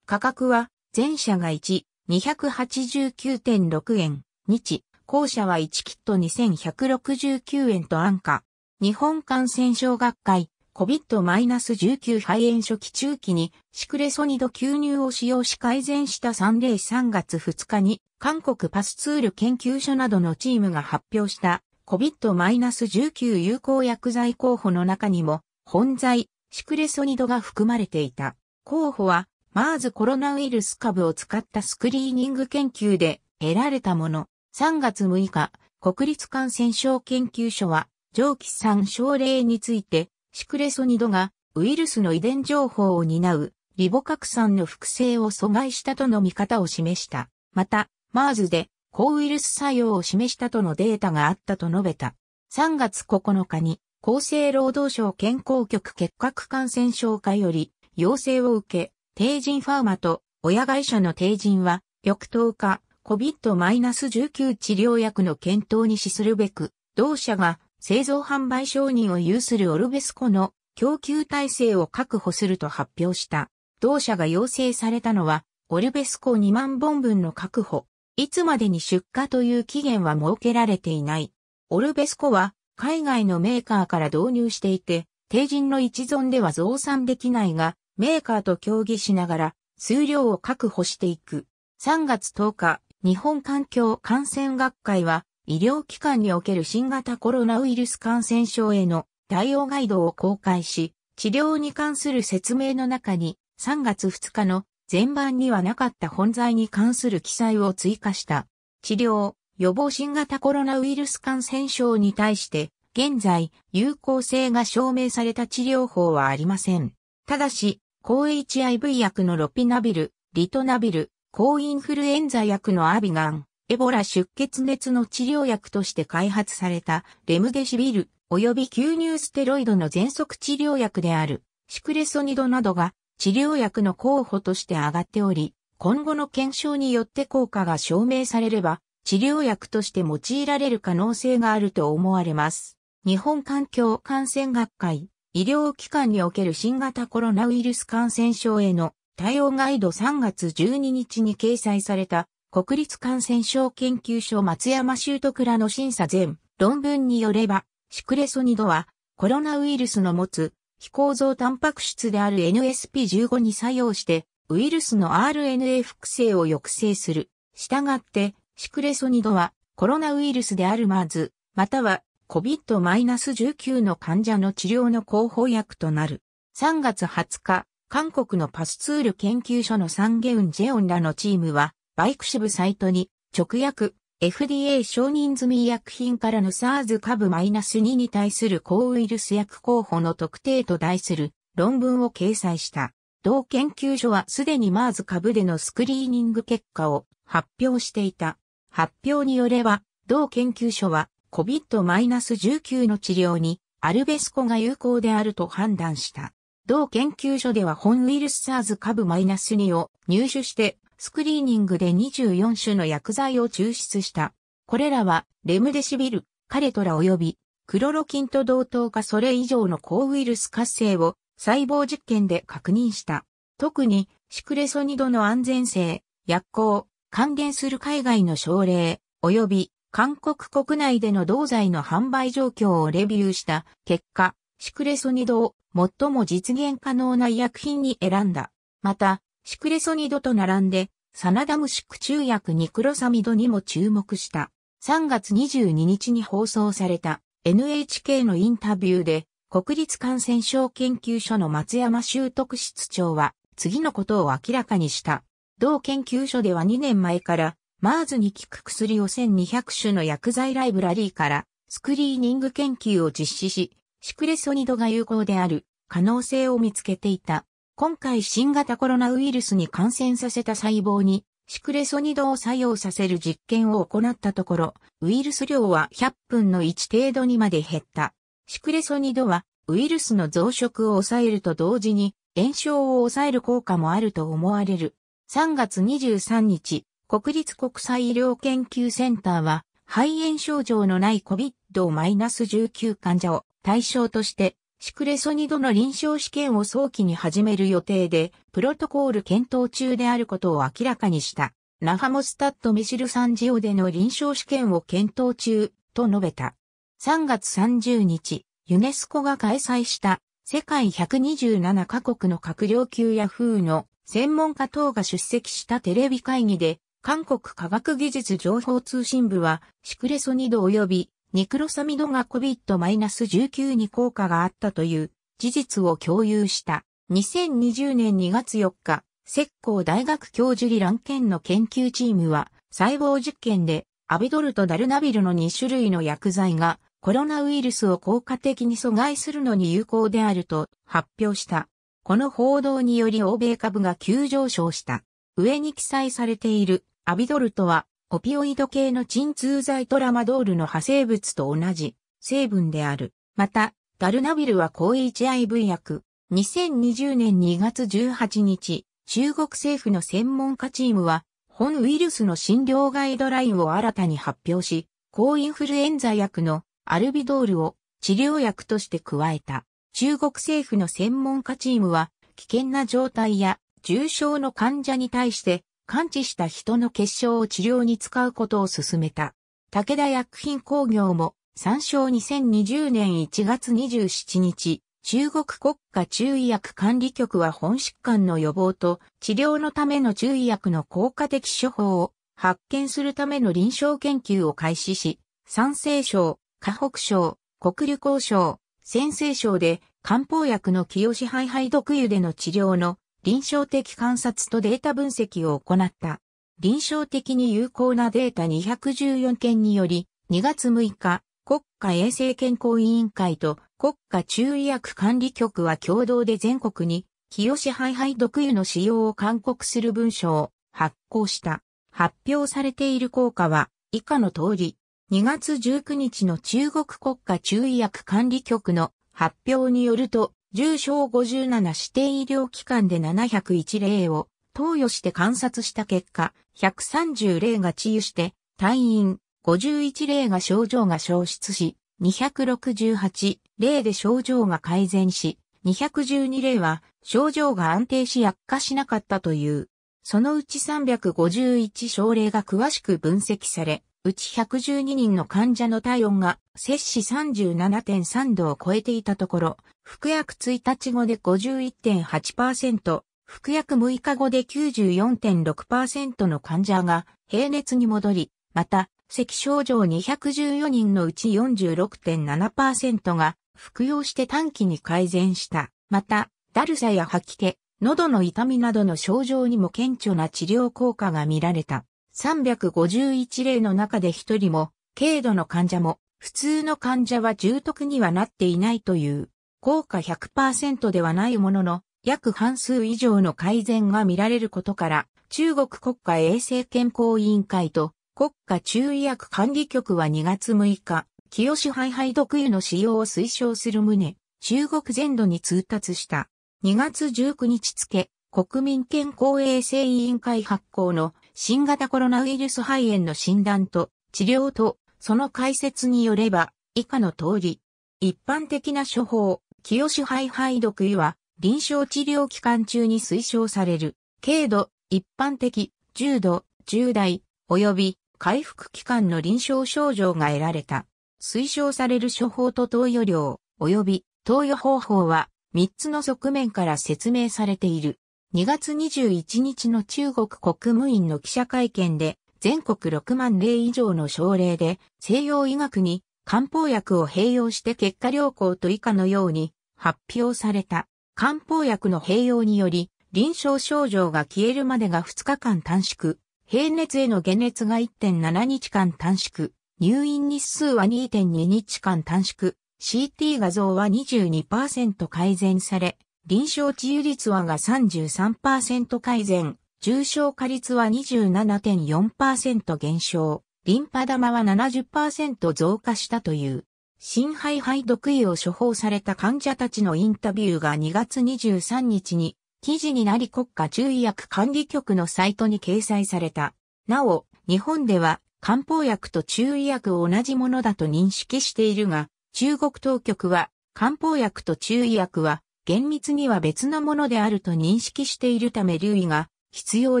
価格は、前者が1、289.6円、日、後者は1キット2169円と安価。日本感染症学会 COVID-19 肺炎初期中期にシクレソニド吸入を使用し改善した3例3月2日に韓国パスツール研究所などのチームが発表した COVID-19 有効薬剤候補の中にも本剤、シクレソニドが含まれていた。候補は、マーズコロナウイルス株を使ったスクリーニング研究で得られたもの。3月6日、国立感染症研究所は、上記3症例について、シクレソニドがウイルスの遺伝情報を担うリボ核酸の複製を阻害したとの見方を示した。また、マーズで抗ウイルス作用を示したとのデータがあったと述べた。3月9日に厚生労働省健康局結核感染症科より要請を受け、帝人ファーマと親会社の帝人は、翌10日、COVID-19 治療薬の検討に資するべく、同社が製造販売承認を有するオルベスコの供給体制を確保すると発表した。同社が要請されたのは、オルベスコ2万本分の確保。いつまでに出荷という期限は設けられていない。オルベスコは海外のメーカーから導入していて、定人の一存では増産できないが、メーカーと協議しながら数量を確保していく。3月10日、日本環境感染学会は医療機関における新型コロナウイルス感染症への対応ガイドを公開し、治療に関する説明の中に3月2日の前番にはなかった本剤に関する記載を追加した。治療、予防新型コロナウイルス感染症に対して、現在、有効性が証明された治療法はありません。ただし、抗 HIV 薬のロピナビル、リトナビル、抗インフルエンザ薬のアビガン、エボラ出血熱の治療薬として開発されたレムデシビル、及び吸入ステロイドの全速治療薬であるシクレソニドなどが治療薬の候補として上がっており、今後の検証によって効果が証明されれば、治療薬として用いられる可能性があると思われます。日本環境感染学会、医療機関における新型コロナウイルス感染症への対応ガイド3月12日に掲載された国立感染症研究所松山修徳らの審査全論文によれば、シクレソニドはコロナウイルスの持つ非構造タンパク質である NSP15 に作用して、ウイルスの RNA 複製を抑制する。したがって、シクレソニドはコロナウイルスであるマーズ、または COVID-19 の患者の治療の候補薬となる。3月20日、韓国のパスツール研究所のサンゲウン・ジェオンらのチームは、バイク支部サイトに直訳 FDA 承認済み医薬品からの SARS 株 -2 に対する抗ウイルス薬候補の特定と題する論文を掲載した。同研究所はすでに MERS 株でのスクリーニング結果を発表していた。発表によれば、同研究所は COVID-19 の治療にアルベスコが有効であると判断した。同研究所では本ウイルス SARS 株 -2 を入手してスクリーニングで24種の薬剤を抽出した。これらは、レムデシビル、カレトラ及び、クロロキンと同等かそれ以上の抗ウイルス活性を細胞実験で確認した。特に、シクレソニドの安全性、薬効、還元する海外の症例、及び、韓国国内での同剤の販売状況をレビューした結果、シクレソニドを最も実現可能な医薬品に選んだ。また、シクレソニドと並んで、サナダムシク中薬ニクロサミドにも注目した。3月22日に放送された NHK のインタビューで、国立感染症研究所の松山修徳室長は、次のことを明らかにした。同研究所では2年前から、マーズに効く薬を1200種の薬剤ライブラリーから、スクリーニング研究を実施し、シクレソニドが有効である可能性を見つけていた。今回新型コロナウイルスに感染させた細胞にシクレソニドを作用させる実験を行ったところ、ウイルス量は100分の1程度にまで減った。シクレソニドはウイルスの増殖を抑えると同時に炎症を抑える効果もあると思われる。3月23日、国立国際医療研究センターは肺炎症状のない COVID-19 患者を対象としてシクレソニドの臨床試験を早期に始める予定で、プロトコール検討中であることを明らかにした。ナファモスタットメシル酸ジオでの臨床試験を検討中、と述べた。3月30日、ユネスコが開催した世界127カ国の閣僚級ヤフーの専門家等が出席したテレビ会議で、韓国科学技術情報通信部は、シクレソニド及びニクロサミドが COVID-19 に効果があったという事実を共有した。2020年2月4日、石膏大学教授リラン県の研究チームは、細胞実験でアビドルとダルナビルの2種類の薬剤がコロナウイルスを効果的に阻害するのに有効であると発表した。この報道により欧米株が急上昇した。上に記載されているアビドルとはオピオイド系の鎮痛剤トラマドールの派生物と同じ成分である。また、ダルナビルは抗 HIV 薬。2020年2月18日、中国政府の専門家チームは、本ウイルスの診療ガイドラインを新たに発表し、抗インフルエンザ薬のアルビドールを治療薬として加えた。中国政府の専門家チームは、危険な状態や重症の患者に対して完治した人の結晶を治療に使うことを進めた。武田薬品工業も参照2020年1月27日、中国国家中医薬管理局は本疾患の予防と治療のための中医薬の効果的処方を発見するための臨床研究を開始し、山西省、河北省、国旅行省、先西省で漢方薬の清支配配毒油での治療の臨床的観察とデータ分析を行った。臨床的に有効なデータ214件により、2月6日、国家衛生健康委員会と国家中医薬管理局は共同で全国に、清支配配毒油の使用を勧告する文書を発行した。発表されている効果は以下の通り、2月19日の中国国家中医薬管理局の発表によると、重症57指定医療機関で701例を投与して観察した結果、130例が治癒して退院、51例が症状が消失し、268例で症状が改善し、212例は症状が安定し悪化しなかったという。そのうち351症例が詳しく分析され、うち112人の患者の体温が摂氏37.3度を超えていたところ、服薬1日後で51.8%、服薬6日後で94.6%の患者が平熱に戻り、また、咳症状214人のうち46.7%が服用して短期に改善した。また、だるさや吐き気、喉の痛みなどの症状にも顕著な治療効果が見られた。351例の中で1人も、軽度の患者も、普通の患者は重篤にはなっていないという、効果100%ではないものの、約半数以上の改善が見られることから、中国国家衛生健康委員会と国家中医薬管理局は2月6日、清市ハイハイ毒油の使用を推奨する旨、中国全土に通達した。2月19日付、国民健康衛生委員会発行の新型コロナウイルス肺炎の診断と治療とその解説によれば以下の通り、一般的な処方、清市肺肺毒油は臨床治療期間中に推奨される、軽度、一般的、重度、重大、及び回復期間の臨床症状が得られた。推奨される処方と投与量、及び投与方法は3つの側面から説明されている。2月21日の中国国務院の記者会見で、全国6万例以上の症例で、西洋医学に漢方薬を併用して結果良好と以下のように発表された。漢方薬の併用により、臨床症状が消えるまでが2日間短縮、平熱への解熱が1.7日間短縮、入院日数は2.2日間短縮、CT 画像は22%改善され、臨床治癒率はが33%改善、重症化率は27.4%減少、リンパ玉は70%増加したという。心肺肺毒油を処方された患者たちのインタビューが2月23日に記事になり国家中医薬管理局のサイトに掲載された。なお、日本では漢方薬と中医薬を同じものだと認識しているが、中国当局は漢方薬と中医薬は厳密には別なものであると認識しているため留意が必要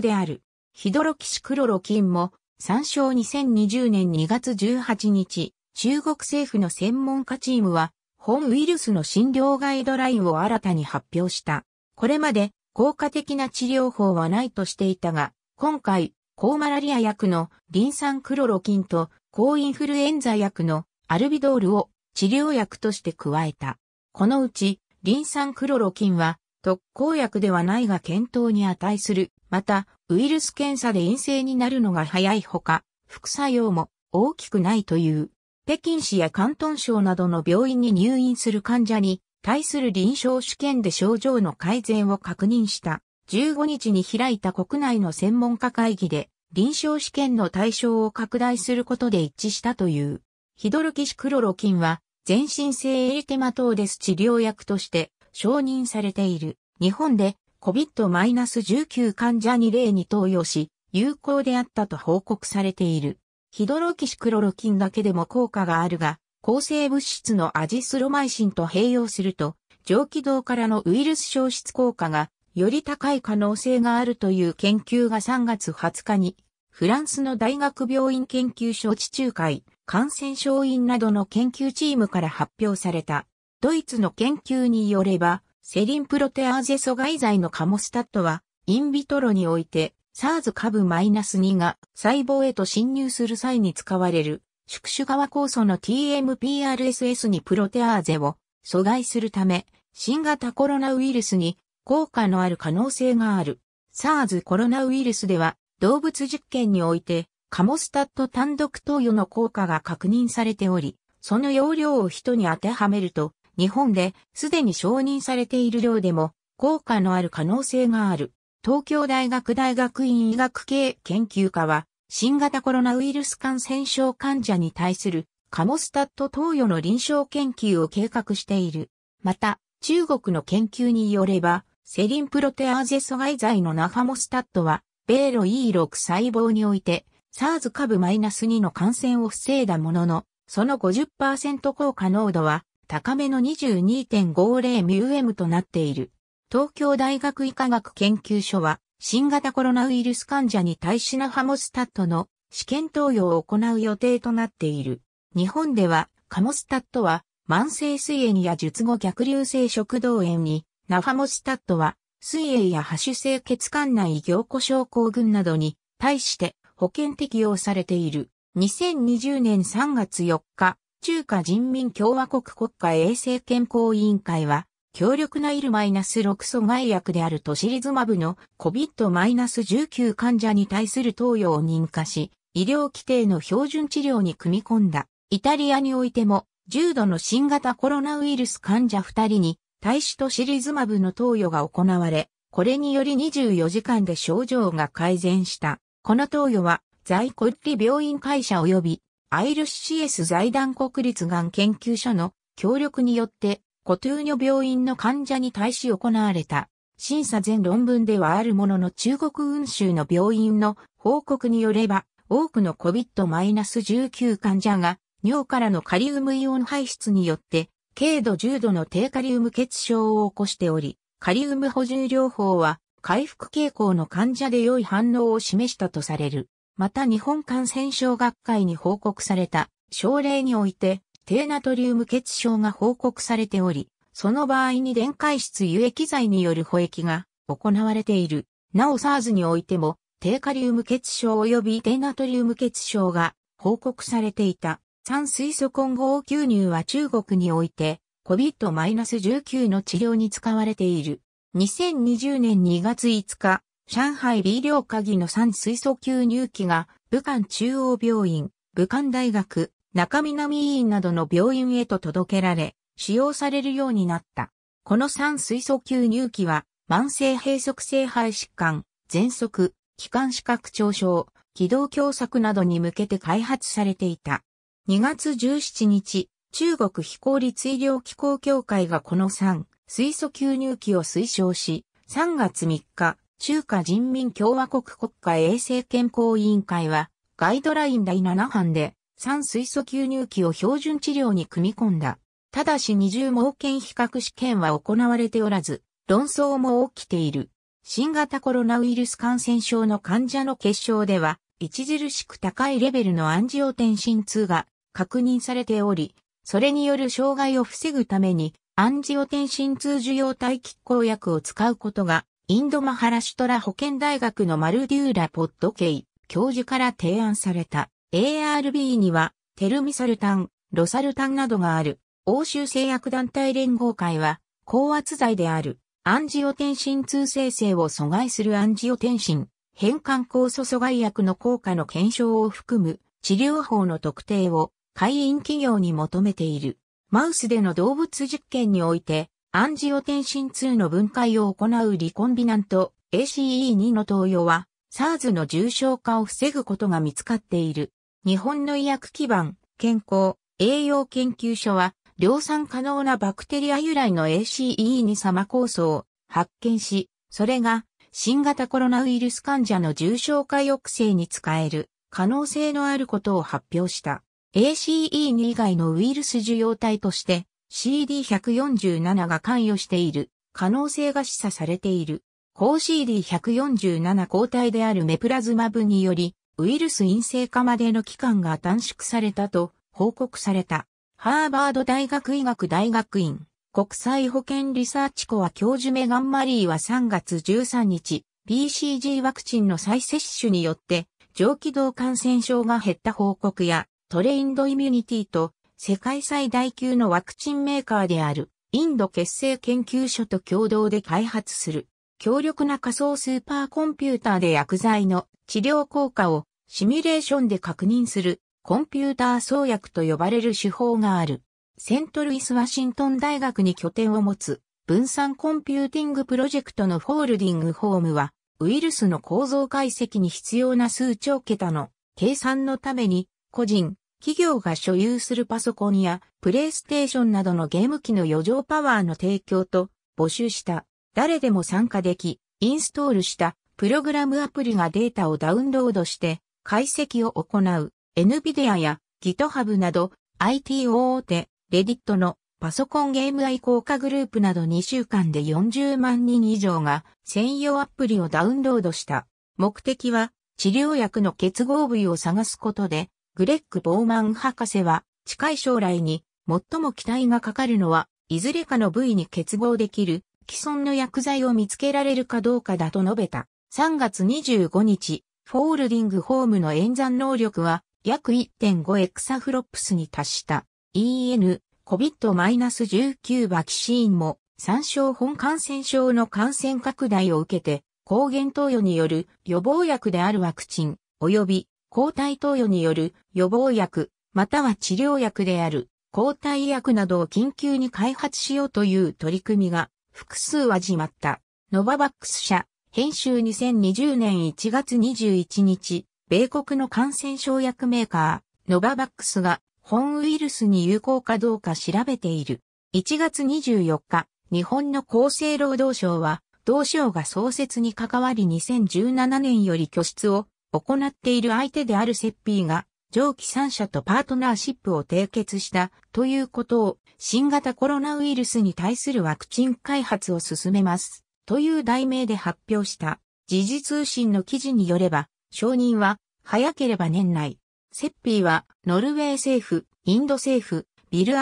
である。ヒドロキシクロロキンも参照2020年2月18日、中国政府の専門家チームは本ウイルスの診療ガイドラインを新たに発表した。これまで効果的な治療法はないとしていたが、今回抗マラリア薬のリン酸クロロキンと抗インフルエンザ薬のアルビドールを治療薬として加えた。このうち、リン酸クロロキンは特効薬ではないが検討に値する。また、ウイルス検査で陰性になるのが早いほか、副作用も大きくないという。北京市や広東省などの病院に入院する患者に対する臨床試験で症状の改善を確認した。15日に開いた国内の専門家会議で臨床試験の対象を拡大することで一致したという。ヒドルキシクロロキンは全身性エリテマトーデス治療薬として承認されている。日本で COVID-19 患者に例に投与し、有効であったと報告されている。ヒドロキシクロロキンだけでも効果があるが、抗生物質のアジスロマイシンと併用すると、上気道からのウイルス消失効果がより高い可能性があるという研究が3月20日に、フランスの大学病院研究所地中海感染症院などの研究チームから発表された。ドイツの研究によれば、セリンプロテアーゼ阻害剤のカモスタットは、インビトロにおいて、SARS 株 -2 が細胞へと侵入する際に使われる、宿主側酵素の TMPRSS にプロテアーゼを阻害するため、新型コロナウイルスに効果のある可能性がある。SARS コロナウイルスでは、動物実験において、カモスタット単独投与の効果が確認されており、その容量を人に当てはめると、日本ですでに承認されている量でも効果のある可能性がある。東京大学大学院医学系研究科は、新型コロナウイルス感染症患者に対するカモスタット投与の臨床研究を計画している。また、中国の研究によれば、セリンプロテアーゼ阻害剤のナファモスタットは、米ロ E6 細胞において SARS 株 -2 の感染を防いだものの、その50%効果濃度は高めの 22.50μm となっている。東京大学医科学研究所は、新型コロナウイルス患者に対しなハモスタットの試験投与を行う予定となっている。日本では、カモスタットは、慢性膵炎や術後逆流性食道炎に、ナファモスタットは、膵炎や播種性血管内凝固症候群などに対して保険適用されている。2020年3月4日、中華人民共和国国家衛生健康委員会は、強力なイル -6 阻害薬であるトシリズマブの COVID-19 患者に対する投与を認可し、医療規定の標準治療に組み込んだ。イタリアにおいても、重度の新型コロナウイルス患者2人に、対しトシリズマブの投与が行われ、これにより24時間で症状が改善した。この投与は、在骨理病院会社及び、アイルシ CS 財団国立がん研究所の協力によって、コトゥーニョ病院の患者に対し行われた。審査前論文ではあるものの中国運州の病院の報告によれば、多くの COVID-19 患者が尿からのカリウムイオン排出によって、軽度重度の低カリウム血症を起こしており、カリウム補充療法は回復傾向の患者で良い反応を示したとされる。また日本感染症学会に報告された症例において低ナトリウム血症が報告されており、その場合に電解質輸液剤による補液が行われている。なお SARS においても低カリウム血症及び低ナトリウム血症が報告されていた。酸水素混合吸入は中国において COVID-19 の治療に使われている。2020年2月5日、上海 B 量鍵の酸水素吸入器が武漢中央病院、武漢大学、中南医院などの病院へと届けられ、使用されるようになった。この酸水素吸入器は、慢性閉塞性肺疾患、喘息、気管支拡張症、気道狭窄などに向けて開発されていた。2月17日、中国非効率医療機構協会がこの酸水素吸入器を推奨し、3月3日、中華人民共和国国家衛生健康委員会は、ガイドライン第7版で、酸水素吸入器を標準治療に組み込んだ。ただし二重盲検比較試験は行われておらず、論争も起きている。新型コロナウイルス感染症の患者の結晶では、著しく高いレベルのアンジオテンシン2が確認されており、それによる障害を防ぐためにアンジオテンシン2受容体拮抗薬を使うことが、インドマハラシュトラ保健大学のマルデューラ・ポッドケイ教授から提案された ARB にはテルミサルタン、ロサルタンなどがある。欧州製薬団体連合会は高圧剤であるアンジオテンシン2生成を阻害するアンジオテンシン、変換酵素阻害薬の効果の検証を含む治療法の特定を会員企業に求めている。マウスでの動物実験において、アンジオテンシン2の分解を行うリコンビナント ACE2 の投与は、SARS の重症化を防ぐことが見つかっている。日本の医薬基盤、健康、栄養研究所は、量産可能なバクテリア由来の ACE2 様酵素を発見し、それが新型コロナウイルス患者の重症化抑制に使える可能性のあることを発表した。ACE2 以外のウイルス受容体として CD147 が関与している可能性が示唆されている。高 CD147 抗体であるメプラズマブにより、ウイルス陰性化までの期間が短縮されたと報告された。ハーバード大学医学大学院国際保健リサーチコア教授メガンマリーは3月13日、BCG ワクチンの再接種によって上気道感染症が減った報告や trained immunity と世界最大級のワクチンメーカーであるインド血清研究所と共同で開発する強力な仮想スーパーコンピューターで薬剤の治療効果をシミュレーションで確認するコンピューター創薬と呼ばれる手法がある。セントルイス・ワシントン大学に拠点を持つ分散コンピューティングプロジェクトの Folding@home はウイルスの構造解析に必要な数兆桁の計算のために個人、企業が所有するパソコンやプレイステーションなどのゲーム機の余剰パワーの提供を募集した誰でも参加でき、インストールしたプログラムアプリがデータをダウンロードして解析を行う NVIDIA や GitHub など IT 大手 Reddit のパソコンゲーム愛好家グループなど2週間で40万人以上が専用アプリをダウンロードした。目的は治療薬の結合部位を探すことでグレッグ・ボーマン博士は近い将来に最も期待がかかるのはいずれかの部位に結合できる既存の薬剤を見つけられるかどうかだと述べた。3月25日、 Folding@home の演算能力は約1.5エクサフロップスに達した。EN、COVID-19 バキシーンも参照本感染症の感染拡大を受けて抗原投与による予防薬であるワクチン及び抗体投与による予防薬、または治療薬である抗体薬などを緊急に開発しようという取り組みが複数始まった。ノババックス社、編集2020年1月21日、米国の感染症薬メーカー、ノババックスが本ウイルスに有効かどうか調べている。1月24日、日本の厚生労働省は、同省が創設に関わり2017年より拠出を行っている相手であるセッピーが上記3社とパートナーシップを締結したということを新型コロナウイルスに対するワクチン開発を進めますという題名で発表した時事通信の記事によれば承認は早ければ年内。セッピーはノルウェー政府、インド政府、ビル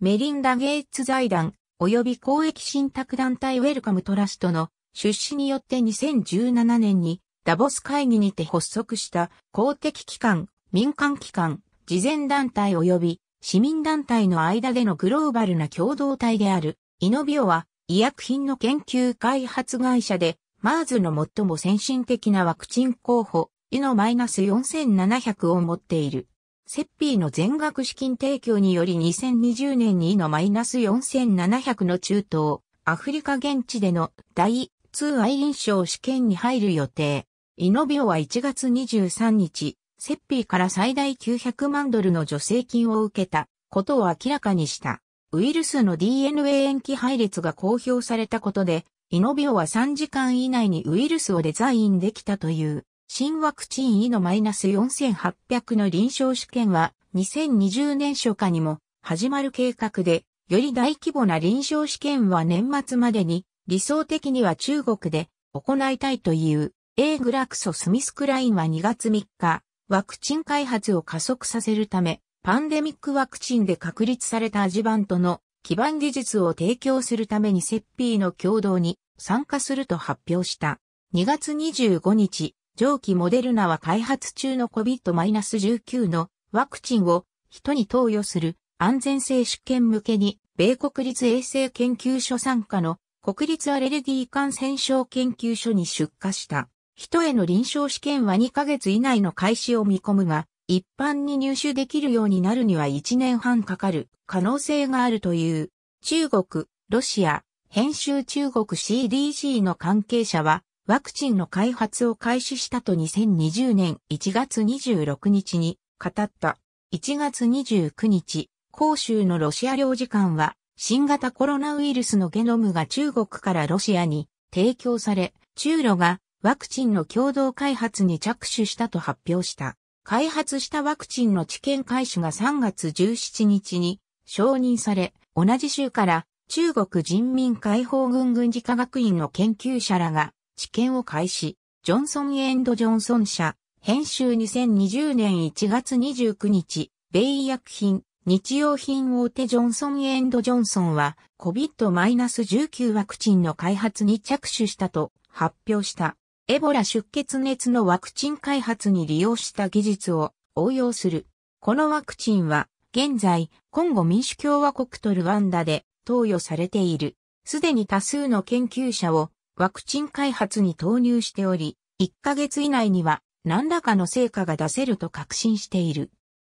メリンダ・ゲイツ財団及び公益信託団体ウェルカムトラストの出資によって2017年にダボス会議にて発足した公的機関、民間機関、慈善団体及び市民団体の間でのグローバルな共同体であるイノビオは医薬品の研究開発会社でマーズの最も先進的なワクチン候補、イノマイナス4700を持っている。セッピーの全額資金提供により2020年にイノマイナス4700の中東、アフリカ現地での第2愛臨床試験に入る予定。イノビオは1月23日、セッピーから最大900万ドルの助成金を受けたことを明らかにした。ウイルスの DNA 塩基配列が公表されたことで、イノビオは3時間以内にウイルスをデザインできたという。新ワクチン E のマイナス4800の臨床試験は2020年初夏にも始まる計画で、より大規模な臨床試験は年末までに理想的には中国で行いたいという。A グラクソ・スミスクラインは2月3日、ワクチン開発を加速させるため、パンデミックワクチンで確立されたアジバントの基盤技術を提供するためにセッピーの共同に参加すると発表した。2月25日、上記モデルナは開発中の COVID-19 のワクチンを人に投与する安全性試験向けに、米国立衛生研究所参加の国立アレルギー感染症研究所に出荷した。人への臨床試験は2ヶ月以内の開始を見込むが、一般に入手できるようになるには1年半かかる可能性があるという。中国、ロシア、編集中国 CDC の関係者は、ワクチンの開発を開始したと2020年1月26日に語った。1月29日、広州のロシア領事館は、新型コロナウイルスのゲノムが中国からロシアに提供され、中ロがワクチンの共同開発に着手したと発表した。開発したワクチンの治験開始が3月17日に承認され、同じ週から中国人民解放軍軍事科学院の研究者らが治験を開始。ジョンソンエンド・ジョンソン社、編集2020年1月29日、米医薬品、日用品大手ジョンソンエンド・ジョンソンは COVID-19 ワクチンの開発に着手したと発表した。エボラ出血熱のワクチン開発に利用した技術を応用する。このワクチンは、現在、コンゴ民主共和国とルワンダで投与されている。すでに多数の研究者をワクチン開発に投入しており、1ヶ月以内には何らかの成果が出せると確信している。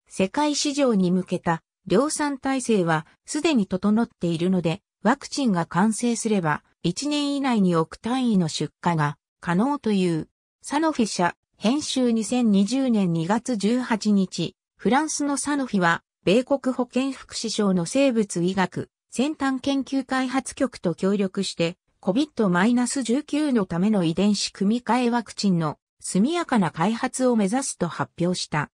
世界市場に向けた量産体制はすでに整っているので、ワクチンが完成すれば1年以内に億単位の出荷が可能という、サノフィ社、編集2020年2月18日、フランスのサノフィは、米国保健福祉省の生物医学、先端研究開発局と協力して、COVID-19 のための遺伝子組み換えワクチンの速やかな開発を目指すと発表した。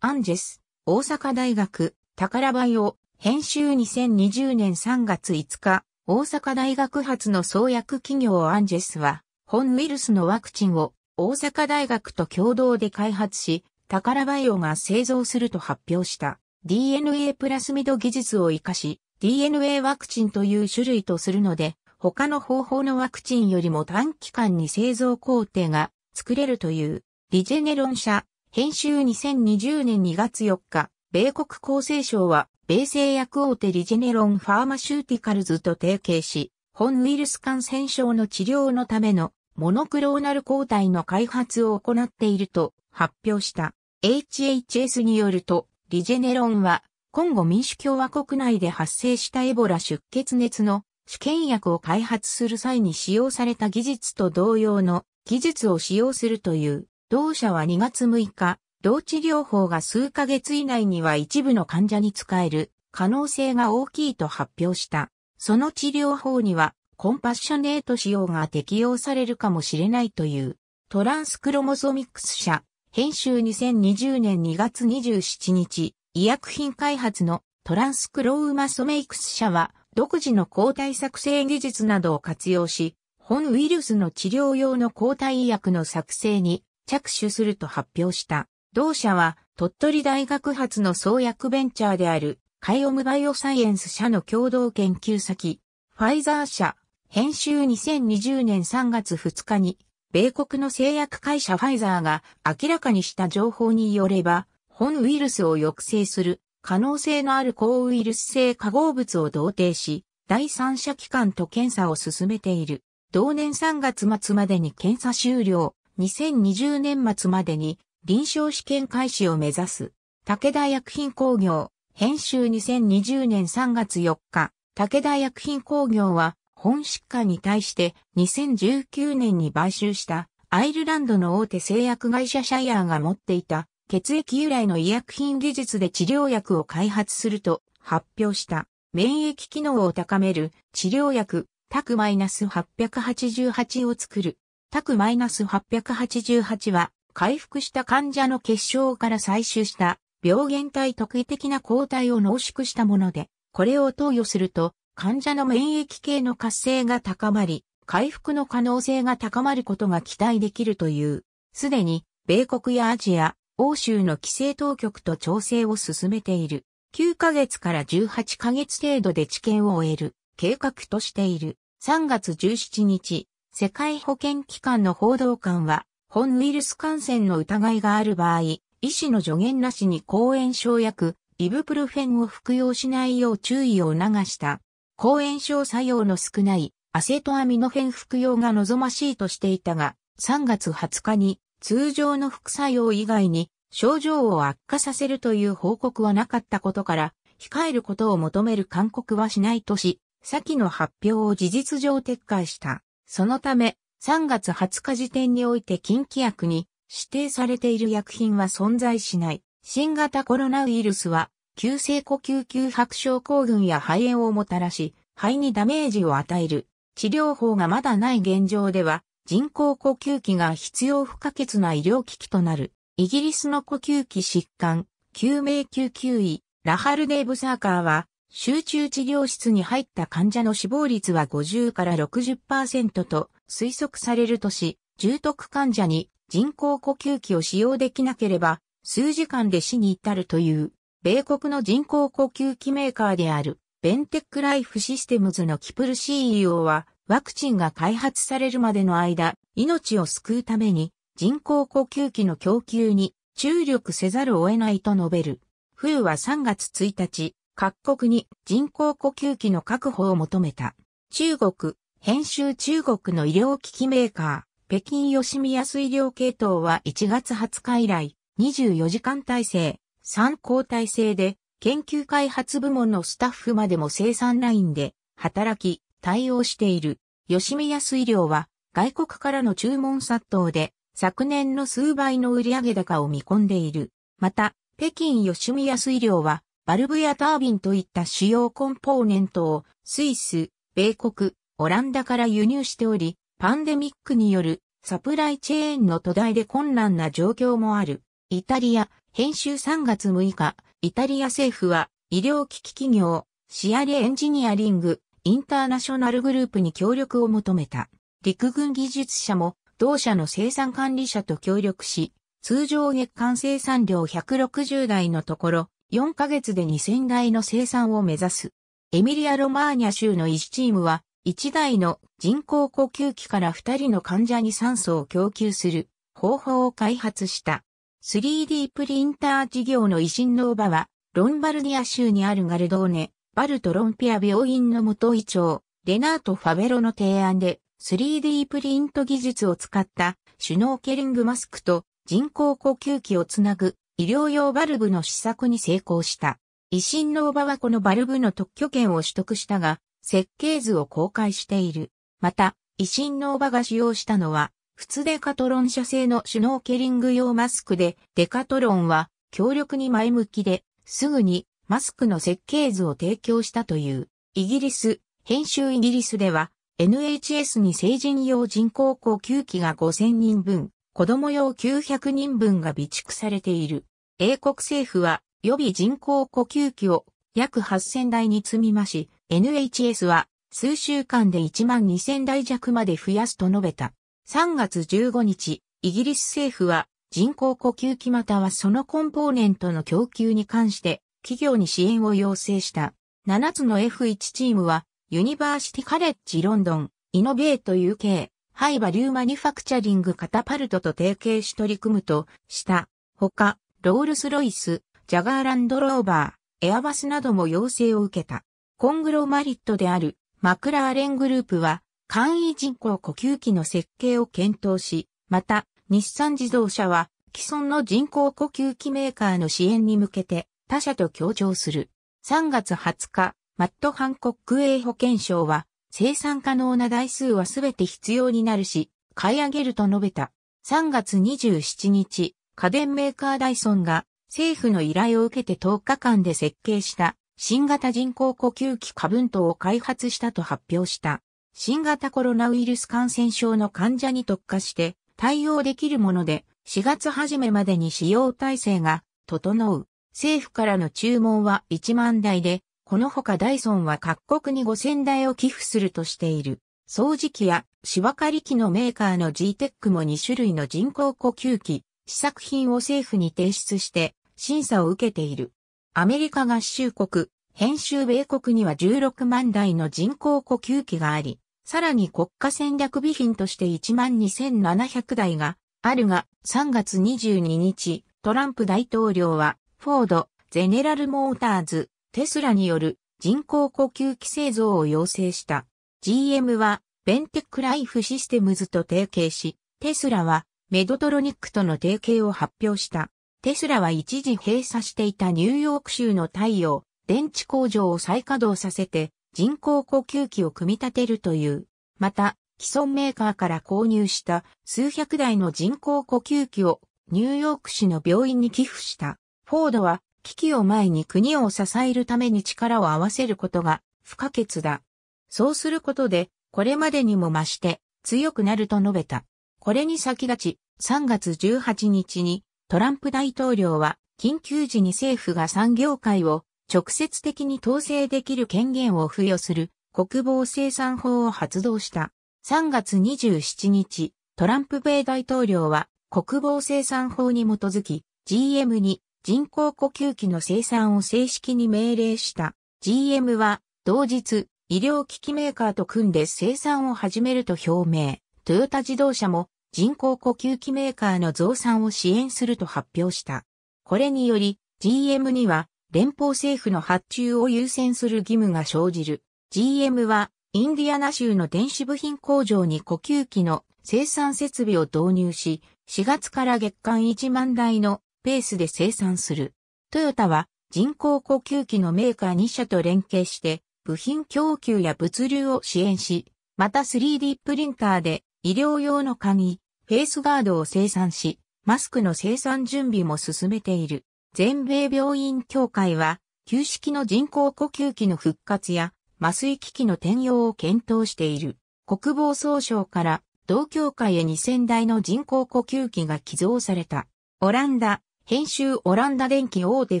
アンジェス、大阪大学、宝バイオ、編集2020年3月5日、大阪大学発の創薬企業アンジェスは、本ウイルスのワクチンを大阪大学と共同で開発し、タカラバイオが製造すると発表した。DNA プラスミド技術を活かし、DNA ワクチンという種類とするので、他の方法のワクチンよりも短期間に製造工程が作れるという、リジェネロン社、編集2020年2月4日、米国厚生省は、米製薬大手リジェネロンファーマシューティカルズと提携し、本ウイルス感染症の治療のためのモノクローナル抗体の開発を行っていると発表した HHS によると、リジェネロンは、コンゴ民主共和国内で発生したエボラ出血熱の試験薬を開発する際に使用された技術と同様の技術を使用するという。同社は2月6日、同治療法が数ヶ月以内には一部の患者に使える可能性が大きいと発表した。その治療法にはコンパッショネート仕様が適用されるかもしれないというトランスクロモソミックス社編集2020年2月27日医薬品開発のトランスクローマソメイクス社は独自の抗体作成技術などを活用し本ウイルスの治療用の抗体医薬の作成に着手すると発表した。同社は鳥取大学発の創薬ベンチャーであるカイオムバイオサイエンス社の共同研究先、ファイザー社編集2020年3月2日に、米国の製薬会社ファイザーが明らかにした情報によれば、本ウイルスを抑制する可能性のある抗ウイルス性化合物を同定し、第三者機関と検査を進めている。同年3月末までに検査終了、2020年末までに臨床試験開始を目指す。武田薬品工業、編集2020年3月4日、武田薬品工業は本疾患に対して2019年に買収したアイルランドの大手製薬会社シャイアーが持っていた血液由来の医薬品技術で治療薬を開発すると発表した免疫機能を高める治療薬タクマイナス -888 を作る。タクマイナス -888 は回復した患者の結晶から採取した病原体特異的な抗体を濃縮したもので、これを投与すると患者の免疫系の活性が高まり、回復の可能性が高まることが期待できるという、すでに米国やアジア、欧州の規制当局と調整を進めている。9ヶ月から18ヶ月程度で治験を終える計画としている。3月17日、世界保健機関の報道官は、本ウイルス感染の疑いがある場合、医師の助言なしに抗炎症薬、イブプルフェンを服用しないよう注意を促した。抗炎症作用の少ないアセトアミノフェン服用が望ましいとしていたが、3月20日に通常の副作用以外に症状を悪化させるという報告はなかったことから、控えることを求める勧告はしないとし、先の発表を事実上撤回した。そのため、3月20日時点において禁忌薬に指定されている薬品は存在しない。新型コロナウイルスは、急性呼吸吸白症候群や肺炎をもたらし、肺にダメージを与える。治療法がまだない現状では、人工呼吸器が必要不可欠な医療機器となる。イギリスの呼吸器疾患、救命救急医、ラハルデーブサーカーは、集中治療室に入った患者の死亡率は50から60%と推測されるとし、重篤患者に人工呼吸器を使用できなければ、数時間で死に至るという、米国の人工呼吸器メーカーである、ベンテックライフシステムズのキプル CEO は、ワクチンが開発されるまでの間、命を救うために、人工呼吸器の供給に注力せざるを得ないと述べる。冬は3月1日、各国に人工呼吸器の確保を求めた。中国、編集中国の医療機器メーカー、北京吉見安医療系統は1月20日以来、24時間体制、3交代制で、研究開発部門のスタッフまでも生産ラインで働き、対応している。吉見安医療は外国からの注文殺到で昨年の数倍の売上高を見込んでいる。また、北京吉見安医療は、バルブやタービンといった主要コンポーネントをスイス、米国、オランダから輸入しており、パンデミックによるサプライチェーンの土台で困難な状況もある。イタリア、編集3月6日、イタリア政府は医療機器企業、シアリエンジニアリング、インターナショナルグループに協力を求めた。陸軍技術者も同社の生産管理者と協力し、通常月間生産量160台のところ、4ヶ月で2000台の生産を目指す。エミリア・ロマーニャ州の医師チームは、1台の人工呼吸器から2人の患者に酸素を供給する方法を開発した。3D プリンター事業の維新の場は、ロンバルディア州にあるガルドーネ、バルトロンピア病院の元医長、レナート・ファベロの提案で 3D プリント技術を使ったシュノーケリングマスクと人工呼吸器をつなぐ医療用バルブの試作に成功した。維新の場はこのバルブの特許権を取得したが、設計図を公開している。また、維新の場が使用したのは、普通デカトロン社製のシュノーケリング用マスクで、デカトロンは強力に前向きで、すぐにマスクの設計図を提供したという。イギリス、編集イギリスでは、NHS に成人用人工呼吸器が5000人分、子供用900人分が備蓄されている。英国政府は予備人工呼吸器を約8000台に積み増し、NHS は数週間で1万2000台弱まで増やすと述べた。3月15日、イギリス政府は人工呼吸器またはそのコンポーネントの供給に関して企業に支援を要請した。7つの F1 チームはユニバーシティカレッジロンドン、イノベート UK、ハイバリューマニファクチャリングカタパルトと提携し取り組むとした。他、ロールスロイス、ジャガーランドローバー、エアバスなども要請を受けた。コングロマリットであるマクラーレングループは簡易人工呼吸器の設計を検討し、また日産自動車は既存の人工呼吸器メーカーの支援に向けて他社と協調する。3月20日、マット・ハンコック A 保健省は、生産可能な台数はすべて必要になるし、買い上げると述べた。3月27日、家電メーカーダイソンが政府の依頼を受けて10日間で設計した新型人工呼吸器過分等を開発したと発表した。新型コロナウイルス感染症の患者に特化して対応できるもので4月初めまでに使用体制が整う。政府からの注文は1万台でこのほかダイソンは各国に5000台を寄付するとしている。掃除機や芝刈り機のメーカーの G-TEC も2種類の人工呼吸器、試作品を政府に提出して審査を受けている。アメリカ合衆国、編集米国には16万台の人工呼吸器があり、さらに国家戦略備品として12,700台があるが、3月22日、トランプ大統領は、フォード、ゼネラルモーターズ、テスラによる人工呼吸器製造を要請した。GM は、ベンテックライフシステムズと提携し、テスラは、メドトロニックとの提携を発表した。テスラは一時閉鎖していたニューヨーク州の太陽、電池工場を再稼働させて、人工呼吸器を組み立てるという。また、既存メーカーから購入した数百台の人工呼吸器をニューヨーク市の病院に寄付した。フォードは危機を前に国を支えるために力を合わせることが不可欠だ。そうすることで、これまでにも増して強くなると述べた。これに先立ち、3月18日にトランプ大統領は緊急時に政府が産業界を直接的に統制できる権限を付与する国防生産法を発動した。3月27日、トランプ米大統領は国防生産法に基づき GM に人工呼吸器の生産を正式に命令した。GM は同日医療機器メーカーと組んで生産を始めると表明。トヨタ自動車も人工呼吸器メーカーの増産を支援すると発表した。これにより GM には連邦政府の発注を優先する義務が生じる。GM はインディアナ州の電子部品工場に呼吸器の生産設備を導入し、4月から月間1万台のペースで生産する。トヨタは人工呼吸器のメーカー2社と連携して部品供給や物流を支援し、また 3D プリンターで医療用の鍵、フェイスガードを生産し、マスクの生産準備も進めている。全米病院協会は、旧式の人工呼吸器の復活や麻酔機器の転用を検討している。国防総省から同協会へ2000台の人工呼吸器が寄贈された。オランダ、編集オランダ電機大手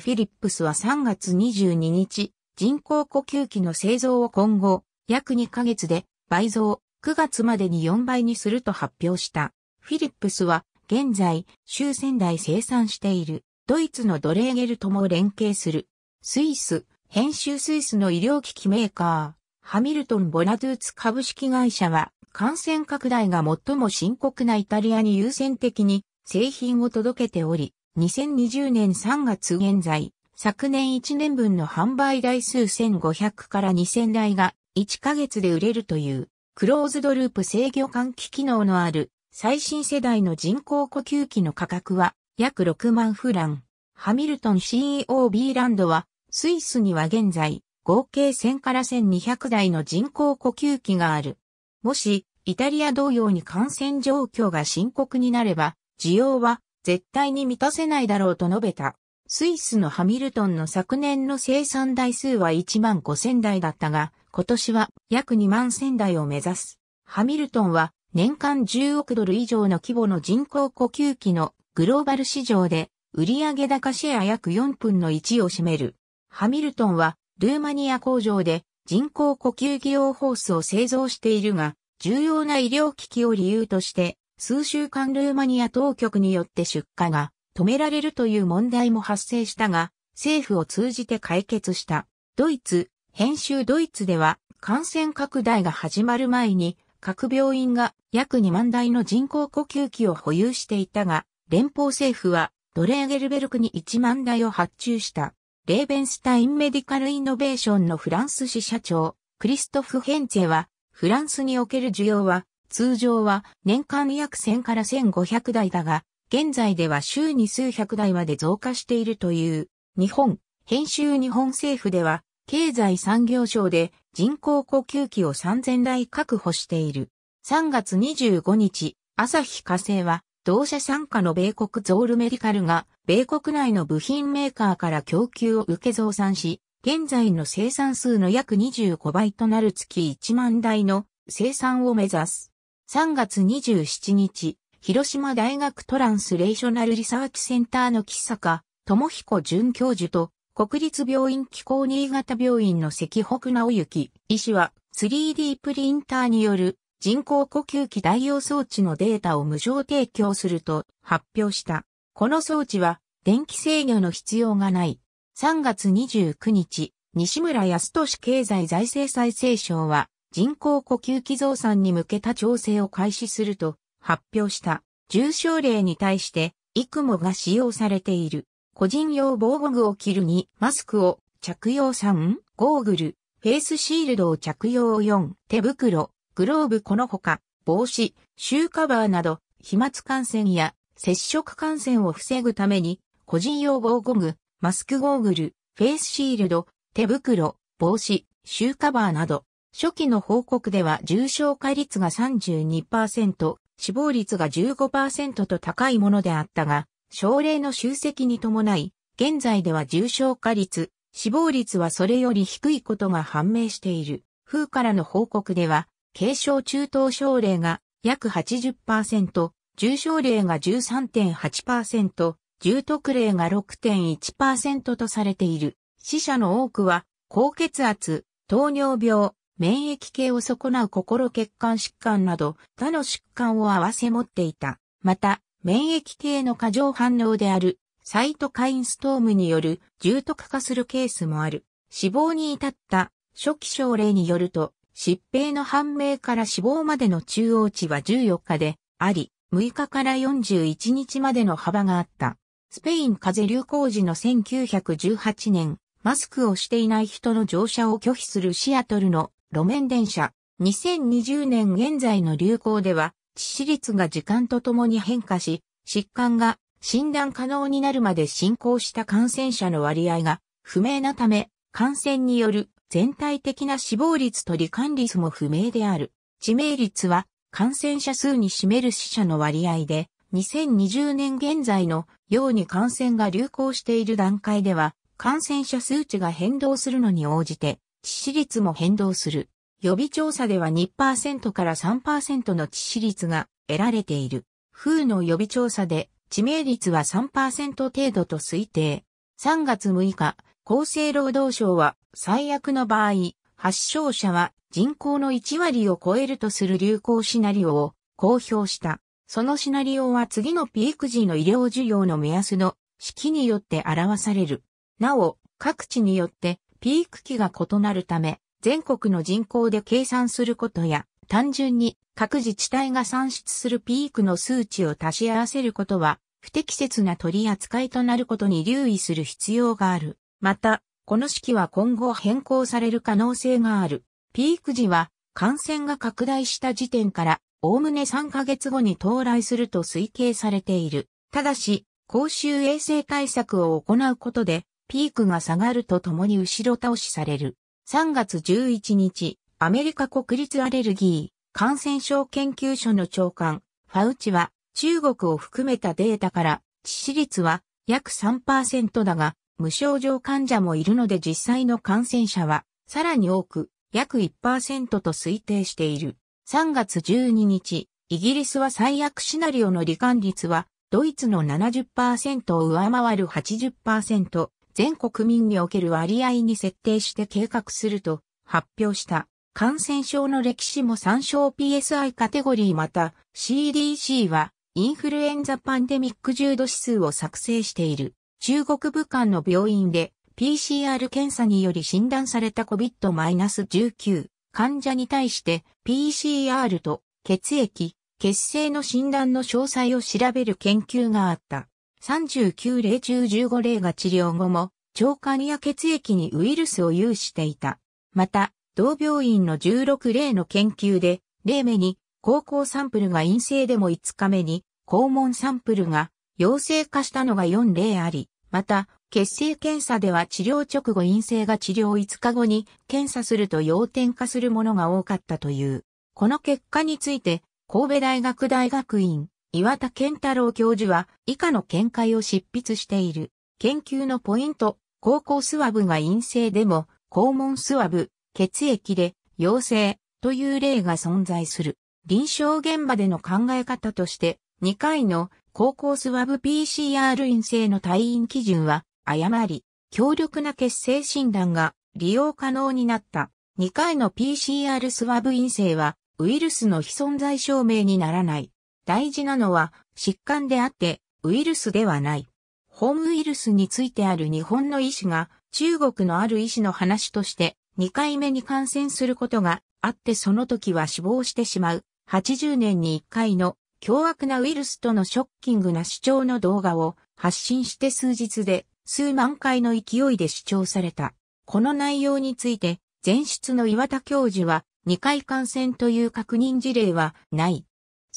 フィリップスは3月22日、人工呼吸器の製造を今後、約2ヶ月で倍増、9月までに4倍にすると発表した。フィリップスは現在、終仙台生産している。ドイツのドレーゲルとも連携する。スイス、編集スイスの医療機器メーカー、ハミルトン・ボナドゥーツ株式会社は、感染拡大が最も深刻なイタリアに優先的に製品を届けており、2020年3月現在、昨年1年分の販売台数1500から2000台が1ヶ月で売れるという、クローズドループ制御換気機能のある最新世代の人工呼吸器の価格は約6万フラン。ハミルトン CEOB ランドはスイスには現在、合計1000から1200台の人工呼吸器がある。もし、イタリア同様に感染状況が深刻になれば、需要は絶対に満たせないだろうと述べた。スイスのハミルトンの昨年の生産台数は1万5000台だったが、今年は約2万1000台を目指す。ハミルトンは年間10億ドル以上の規模の人工呼吸器のグローバル市場で売上高シェア約4分の1を占める。ハミルトンはルーマニア工場で人工呼吸器用ホースを製造しているが、重要な医療機器を理由として、数週間ルーマニア当局によって出荷が止められるという問題も発生したが、政府を通じて解決した。ドイツ、編集ドイツでは感染拡大が始まる前に各病院が約2万台の人工呼吸器を保有していたが、連邦政府はドレーゲルベルクに1万台を発注した。レーベンスタインメディカルイノベーションのフランス支社長、クリストフ・ヘンツェは、フランスにおける需要は、通常は年間約1000から1500台だが、現在では週に数百台まで増加しているという。日本、編集日本政府では、経済産業省で人工呼吸器を3000台確保している。3月25日、朝日火星は同社参加の米国ゾールメディカルが、米国内の部品メーカーから供給を受け増産し、現在の生産数の約25倍となる月1万台の生産を目指す。3月27日、広島大学トランスレーショナルリサーチセンターの木坂智彦准教授と国立病院機構新潟病院の関北直之医師は 3D プリンターによる人工呼吸器代用装置のデータを無償提供すると発表した。この装置は電気制御の必要がない。3月29日、西村康俊経済財政再生省は人工呼吸器増産に向けた調整を開始すると発表した。重症例に対して、 ECMO が使用されている。個人用防護具を着るに、マスクを着用3、ゴーグル、フェイスシールドを着用4、手袋、グローブこのほか、帽子、シューカバーなど、飛沫感染や。接触感染を防ぐために、個人用防護具、マスクゴーグル、フェイスシールド、手袋、帽子、シューカバーなど、初期の報告では。重症化率が32%、死亡率が15%と高いものであったが、症例の集積に伴い、現在では重症化率、死亡率はそれより低いことが判明している。風からの報告では、軽症中等症例が約80%、重症例が13.8%、重篤例が6.1%とされている。死者の多くは、高血圧、糖尿病、免疫系を損なう心血管疾患など他の疾患を合わせ持っていた。また、免疫系の過剰反応であるサイトカインストームによる重篤化するケースもある。死亡に至った初期症例によると、疾病の判明から死亡までの中央値は14日であり、6日から41日までの幅があった。スペイン風邪流行時の1918年、マスクをしていない人の乗車を拒否するシアトルの路面電車。2020年現在の流行では、致死率が時間とともに変化し、疾患が診断可能になるまで進行した感染者の割合が不明なため、感染による全体的な死亡率と罹患率も不明である。致命率は感染者数に占める死者の割合で、2020年現在のように感染が流行している段階では、感染者数値が変動するのに応じて、致死率も変動する。予備調査では2%から3%の致死率が得られている。風の予備調査で致命率は3%程度と推定。3月6日、厚生労働省は最悪の場合、発症者は人口の1割を超えるとする流行シナリオを公表した。そのシナリオは次のピーク時の医療需要の目安の式によって表される。なお、各地によってピーク期が異なるため、全国の人口で計算することや、単純に各自治体が算出するピークの数値を足し合わせることは、不適切な取り扱いとなることに留意する必要がある。また、この式は今後変更される可能性がある。ピーク時は、感染が拡大した時点から、おおむね3ヶ月後に到来すると推計されている。ただし、公衆衛生対策を行うことで、ピークが下がるとともに後ろ倒しされる。3月11日、アメリカ国立アレルギー感染症研究所の長官、ファウチは中国を含めたデータから致死率は約3%だが、無症状患者もいるので実際の感染者はさらに多く約1%と推定している。3月12日、イギリスは最悪シナリオの罹患率はドイツの70%を上回る80%、全国民における割合に設定して計画すると発表した。感染症の歴史も参照 PSI カテゴリーまた CDC はインフルエンザパンデミック重度指数を作成している。中国武漢の病院で PCR 検査により診断された COVID-19 患者に対して PCR と血液、血清の診断の詳細を調べる研究があった。39例中15例が治療後も、腸管や血液にウイルスを有していた。また、同病院の16例の研究で、例目に、高校サンプルが陰性でも5日目に、肛門サンプルが陽性化したのが4例あり、また、血清検査では治療直後陰性が治療5日後に検査すると陽転化するものが多かったという。この結果について、神戸大学大学院岩田健太郎教授は以下の見解を執筆している。研究のポイント、高校スワブが陰性でも、肛門スワブ、血液で陽性という例が存在する。臨床現場での考え方として、2回の高校スワブ PCR 陰性の退院基準は誤り、強力な血清診断が利用可能になった。2回の PCR スワブ陰性はウイルスの非存在証明にならない。大事なのは疾患であってウイルスではない。ホームウイルスについてある日本の医師が中国のある医師の話として2回目に感染することがあってその時は死亡してしまう80年に1回の凶悪なウイルスとのショッキングな主張の動画を発信して数日で数万回の勢いで視聴された。この内容について前出の岩田教授は2回感染という確認事例はない。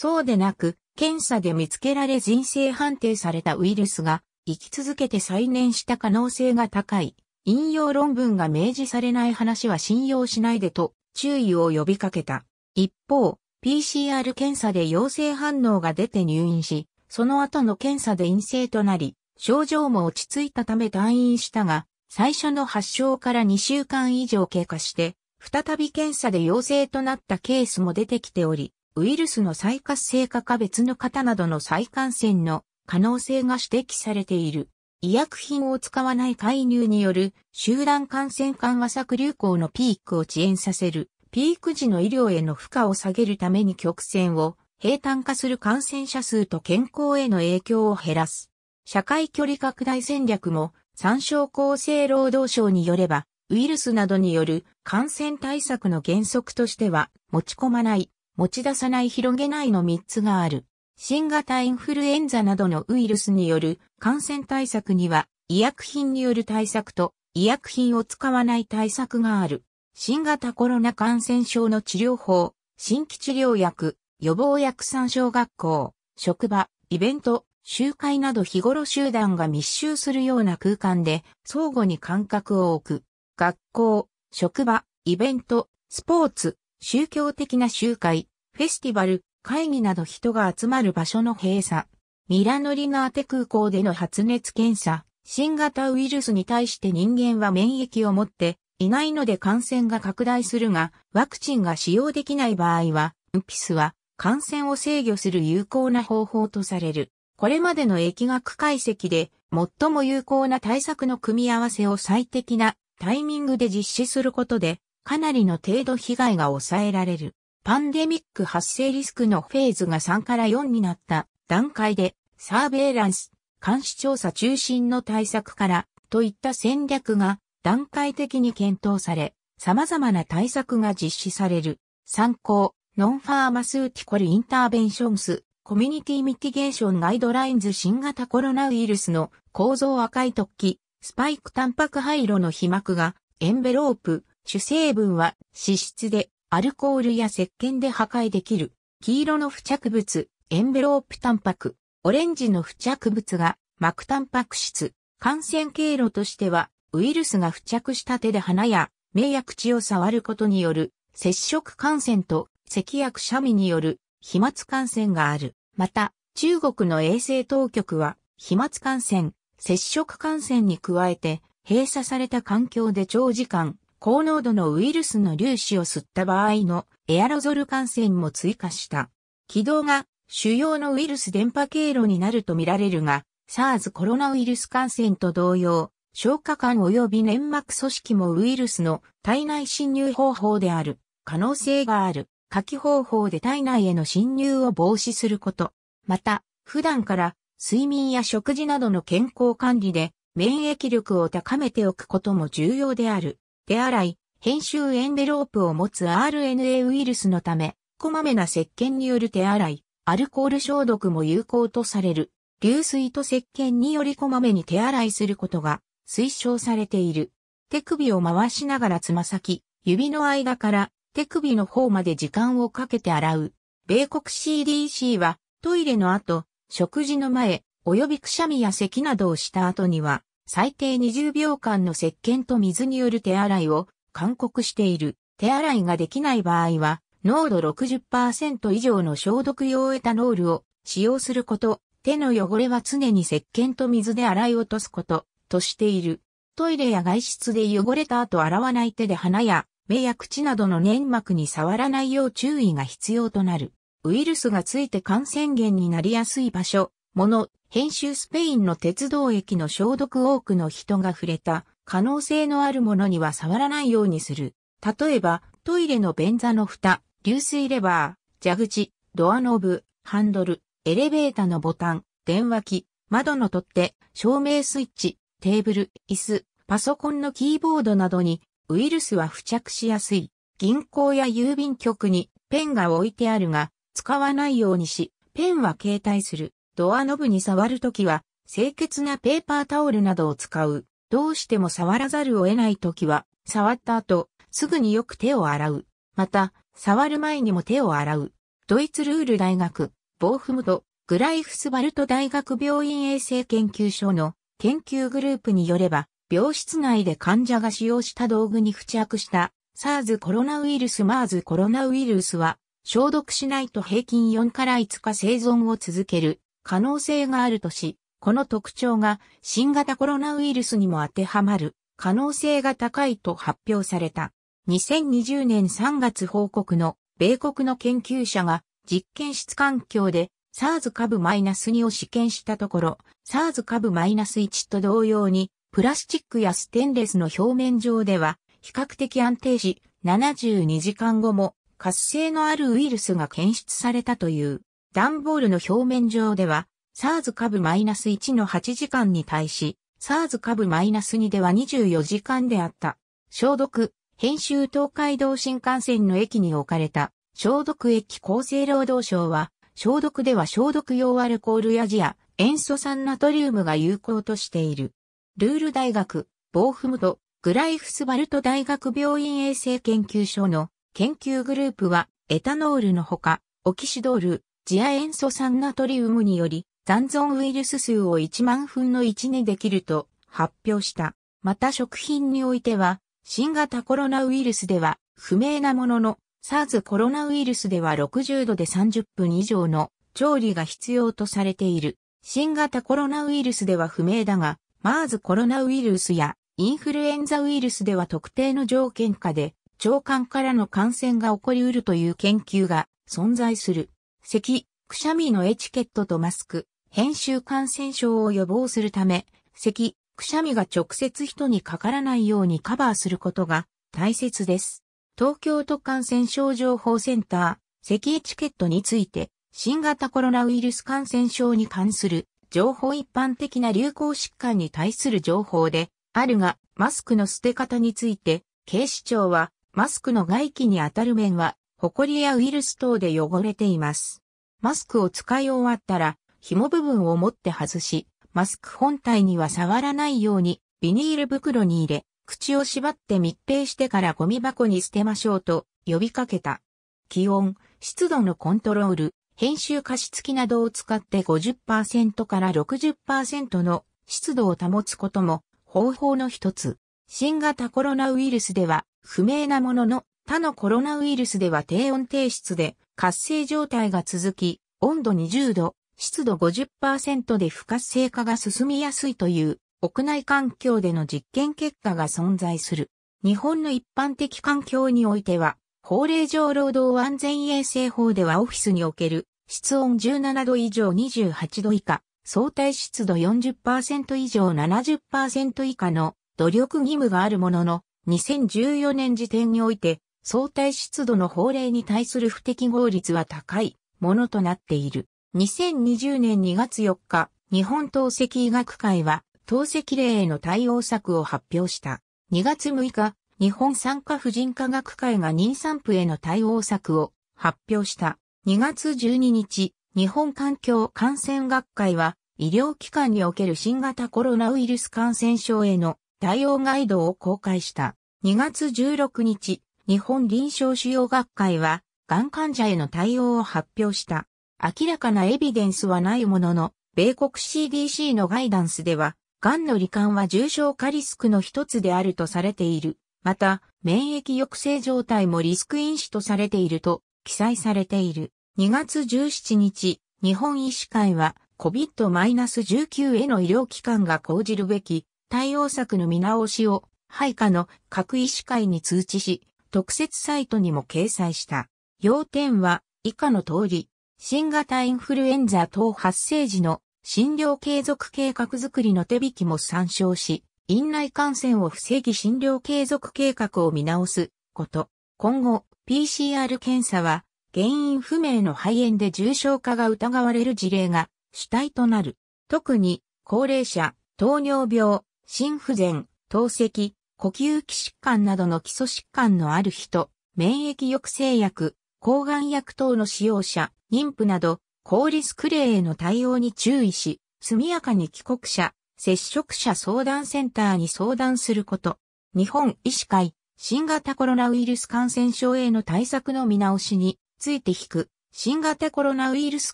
そうでなく、検査で見つけられ人生判定されたウイルスが生き続けて再燃した可能性が高い。引用論文が明示されない話は信用しないでと注意を呼びかけた。一方、PCR 検査で陽性反応が出て入院し、その後の検査で陰性となり、症状も落ち着いたため退院したが、最初の発症から2週間以上経過して、再び検査で陽性となったケースも出てきており、ウイルスの再活性化か別の方などの再感染の可能性が指摘されている。医薬品を使わない介入による集団感染緩和策流行のピークを遅延させる、ピーク時の医療への負荷を下げるために曲線を平坦化する感染者数と健康への影響を減らす。社会距離拡大戦略も参照厚生労働省によれば、ウイルスなどによる感染対策の原則としては、持ち込まない、持ち出さない広げないの3つがある。新型インフルエンザなどのウイルスによる感染対策には、医薬品による対策と医薬品を使わない対策がある。新型コロナ感染症の治療法、新規治療薬、予防薬参照学校、職場、イベント、集会など日頃集団が密集するような空間で相互に間隔を置く。学校、職場、イベント、スポーツ、宗教的な集会、フェスティバル、会議など人が集まる場所の閉鎖。ミラノリナーテ空港での発熱検査。新型ウイルスに対して人間は免疫を持っていないので感染が拡大するが、ワクチンが使用できない場合は、ウピスは感染を制御する有効な方法とされる。これまでの疫学解析で最も有効な対策の組み合わせを最適なタイミングで実施することで、かなりの程度被害が抑えられる。パンデミック発生リスクのフェーズが3から4になった段階で、サーベイランス、監視調査中心の対策から、といった戦略が段階的に検討され、様々な対策が実施される。参考、 Non-pharmaceutical Interventions、Community Mitigation Guidelines 新型コロナウイルスの構造赤い突起、スパイクタンパク灰色の皮膜がエンベロープ、主成分は脂質でアルコールや石鹸で破壊できる。黄色の付着物、エンベロープタンパク。オレンジの付着物が膜タンパク質。感染経路としては、ウイルスが付着した手で鼻や目や口を触ることによる接触感染と咳やくしゃみによる飛沫感染がある。また、中国の衛生当局は飛沫感染、接触感染に加えて、閉鎖された環境で長時間、高濃度のウイルスの粒子を吸った場合のエアロゾル感染も追加した。軌道が主要のウイルス電波経路になるとみられるが、SARS コロナウイルス感染と同様、消化管及び粘膜組織もウイルスの体内侵入方法である可能性がある。下記方法で体内への侵入を防止すること。また、普段から睡眠や食事などの健康管理で免疫力を高めておくことも重要である。手洗い、編集エンベロープを持つ RNA ウイルスのため、こまめな石鹸による手洗い、アルコール消毒も有効とされる。流水と石鹸によりこまめに手洗いすることが推奨されている。手首を回しながらつま先、指の間から手首の方まで時間をかけて洗う。米国 CDC はトイレの後、食事の前、及びくしゃみや咳などをした後には、最低20秒間の石鹸と水による手洗いを勧告している。手洗いができない場合は、濃度60%以上の消毒用エタノールを使用すること、手の汚れは常に石鹸と水で洗い落とすこと、としている。トイレや外出で汚れた後洗わない手で鼻や目や口などの粘膜に触らないよう注意が必要となる。ウイルスがついて感染源になりやすい場所、もの、編集スペインの鉄道駅の消毒多くの人が触れた。可能性のあるものには触らないようにする。例えば、トイレの便座の蓋、流水レバー、蛇口、ドアノブ、ハンドル、エレベータのボタン、電話機、窓の取っ手、照明スイッチ、テーブル、椅子、パソコンのキーボードなどに。ウイルスは付着しやすい。銀行や郵便局に。ペンが置いてあるが、使わないようにし、ペンは携帯する。ドアノブに触るときは、清潔なペーパータオルなどを使う。どうしても触らざるを得ないときは、触った後、すぐによく手を洗う。また、触る前にも手を洗う。ドイツルール大学、ボーフムド、グライフスバルト大学病院衛生研究所の研究グループによれば、病室内で患者が使用した道具に付着した SARS コロナウイルス MERS コロナウイルスは消毒しないと平均4から5日生存を続ける可能性があるとし、この特徴が新型コロナウイルスにも当てはまる可能性が高いと発表された。2020年3月報告の米国の研究者が実験室環境で SARS 株 -2 を試験したところ、SARS 株 -1 と同様にプラスチックやステンレスの表面上では比較的安定し、72時間後も活性のあるウイルスが検出されたという。段ボールの表面上では、SARS 株 -1 の8時間に対し、SARS 株 -2 では24時間であった。消毒、編集東海道新幹線の駅に置かれた消毒液厚生労働省は、消毒では消毒用アルコールやジア、塩素酸ナトリウムが有効としている。ルール大学、ボーフムド、グライフスバルト大学病院衛生研究所の研究グループは、エタノールのほか、オキシドール、ジア塩素酸ナトリウムにより、残存ウイルス数を1万分の1にできると発表した。また食品においては、新型コロナウイルスでは不明なものの、SARS コロナウイルスでは60度で30分以上の調理が必要とされている。新型コロナウイルスでは不明だが、MERS コロナウイルスやインフルエンザウイルスでは特定の条件下で腸管からの感染が起こり得るという研究が存在する。咳、くしゃみのエチケットとマスク、編集感染症を予防するため、咳、くしゃみが直接人にかからないようにカバーすることが大切です。東京都感染症情報センター、咳エチケットについて、新型コロナウイルス感染症に関する情報一般的な流行疾患に対する情報であるが、マスクの捨て方について、警視庁はマスクの外気に当たる面は、ホコリやウイルス等で汚れています。マスクを使い終わったら、紐部分を持って外し、マスク本体には触らないように、ビニール袋に入れ、口を縛って密閉してからゴミ箱に捨てましょうと呼びかけた。気温、湿度のコントロール、編集加湿器などを使って50%から60%の湿度を保つことも方法の一つ。新型コロナウイルスでは不明なものの、他のコロナウイルスでは低温低湿で活性状態が続き、温度20度、湿度50%で不活性化が進みやすいという屋内環境での実験結果が存在する。日本の一般的環境においては、法令上労働安全衛生法ではオフィスにおける室温17度以上28度以下、相対湿度40%以上70%以下の努力義務があるものの、2014年時点において、相対湿度の法令に対する不適合率は高いものとなっている。2020年2月4日、日本透析医学会は、透析例への対応策を発表した。2月6日、日本産科婦人科学会が妊産婦への対応策を発表した。2月12日、日本環境感染学会は、医療機関における新型コロナウイルス感染症への対応ガイドを公開した。2月16日、日本臨床腫瘍学会は、がん患者への対応を発表した。明らかなエビデンスはないものの、米国 CDC のガイダンスでは、がんの罹患は重症化リスクの一つであるとされている。また、免疫抑制状態もリスク因子とされていると記載されている。2月17日、日本医師会は COVID-19 への医療機関が講じるべき対応策の見直しを、配下の各医師会に通知し、特設サイトにも掲載した。要点は以下の通り、新型インフルエンザ等発生時の診療継続計画づくりの手引きも参照し、院内感染を防ぎ診療継続計画を見直すこと。今後、PCR 検査は原因不明の肺炎で重症化が疑われる事例が主体となる。特に高齢者、糖尿病、心不全、透析、呼吸器疾患などの基礎疾患のある人、免疫抑制薬、抗がん薬等の使用者、妊婦など、高リスク例への対応に注意し、速やかに帰国者、接触者相談センターに相談すること。日本医師会、新型コロナウイルス感染症への対策の見直しについて引く、新型コロナウイルス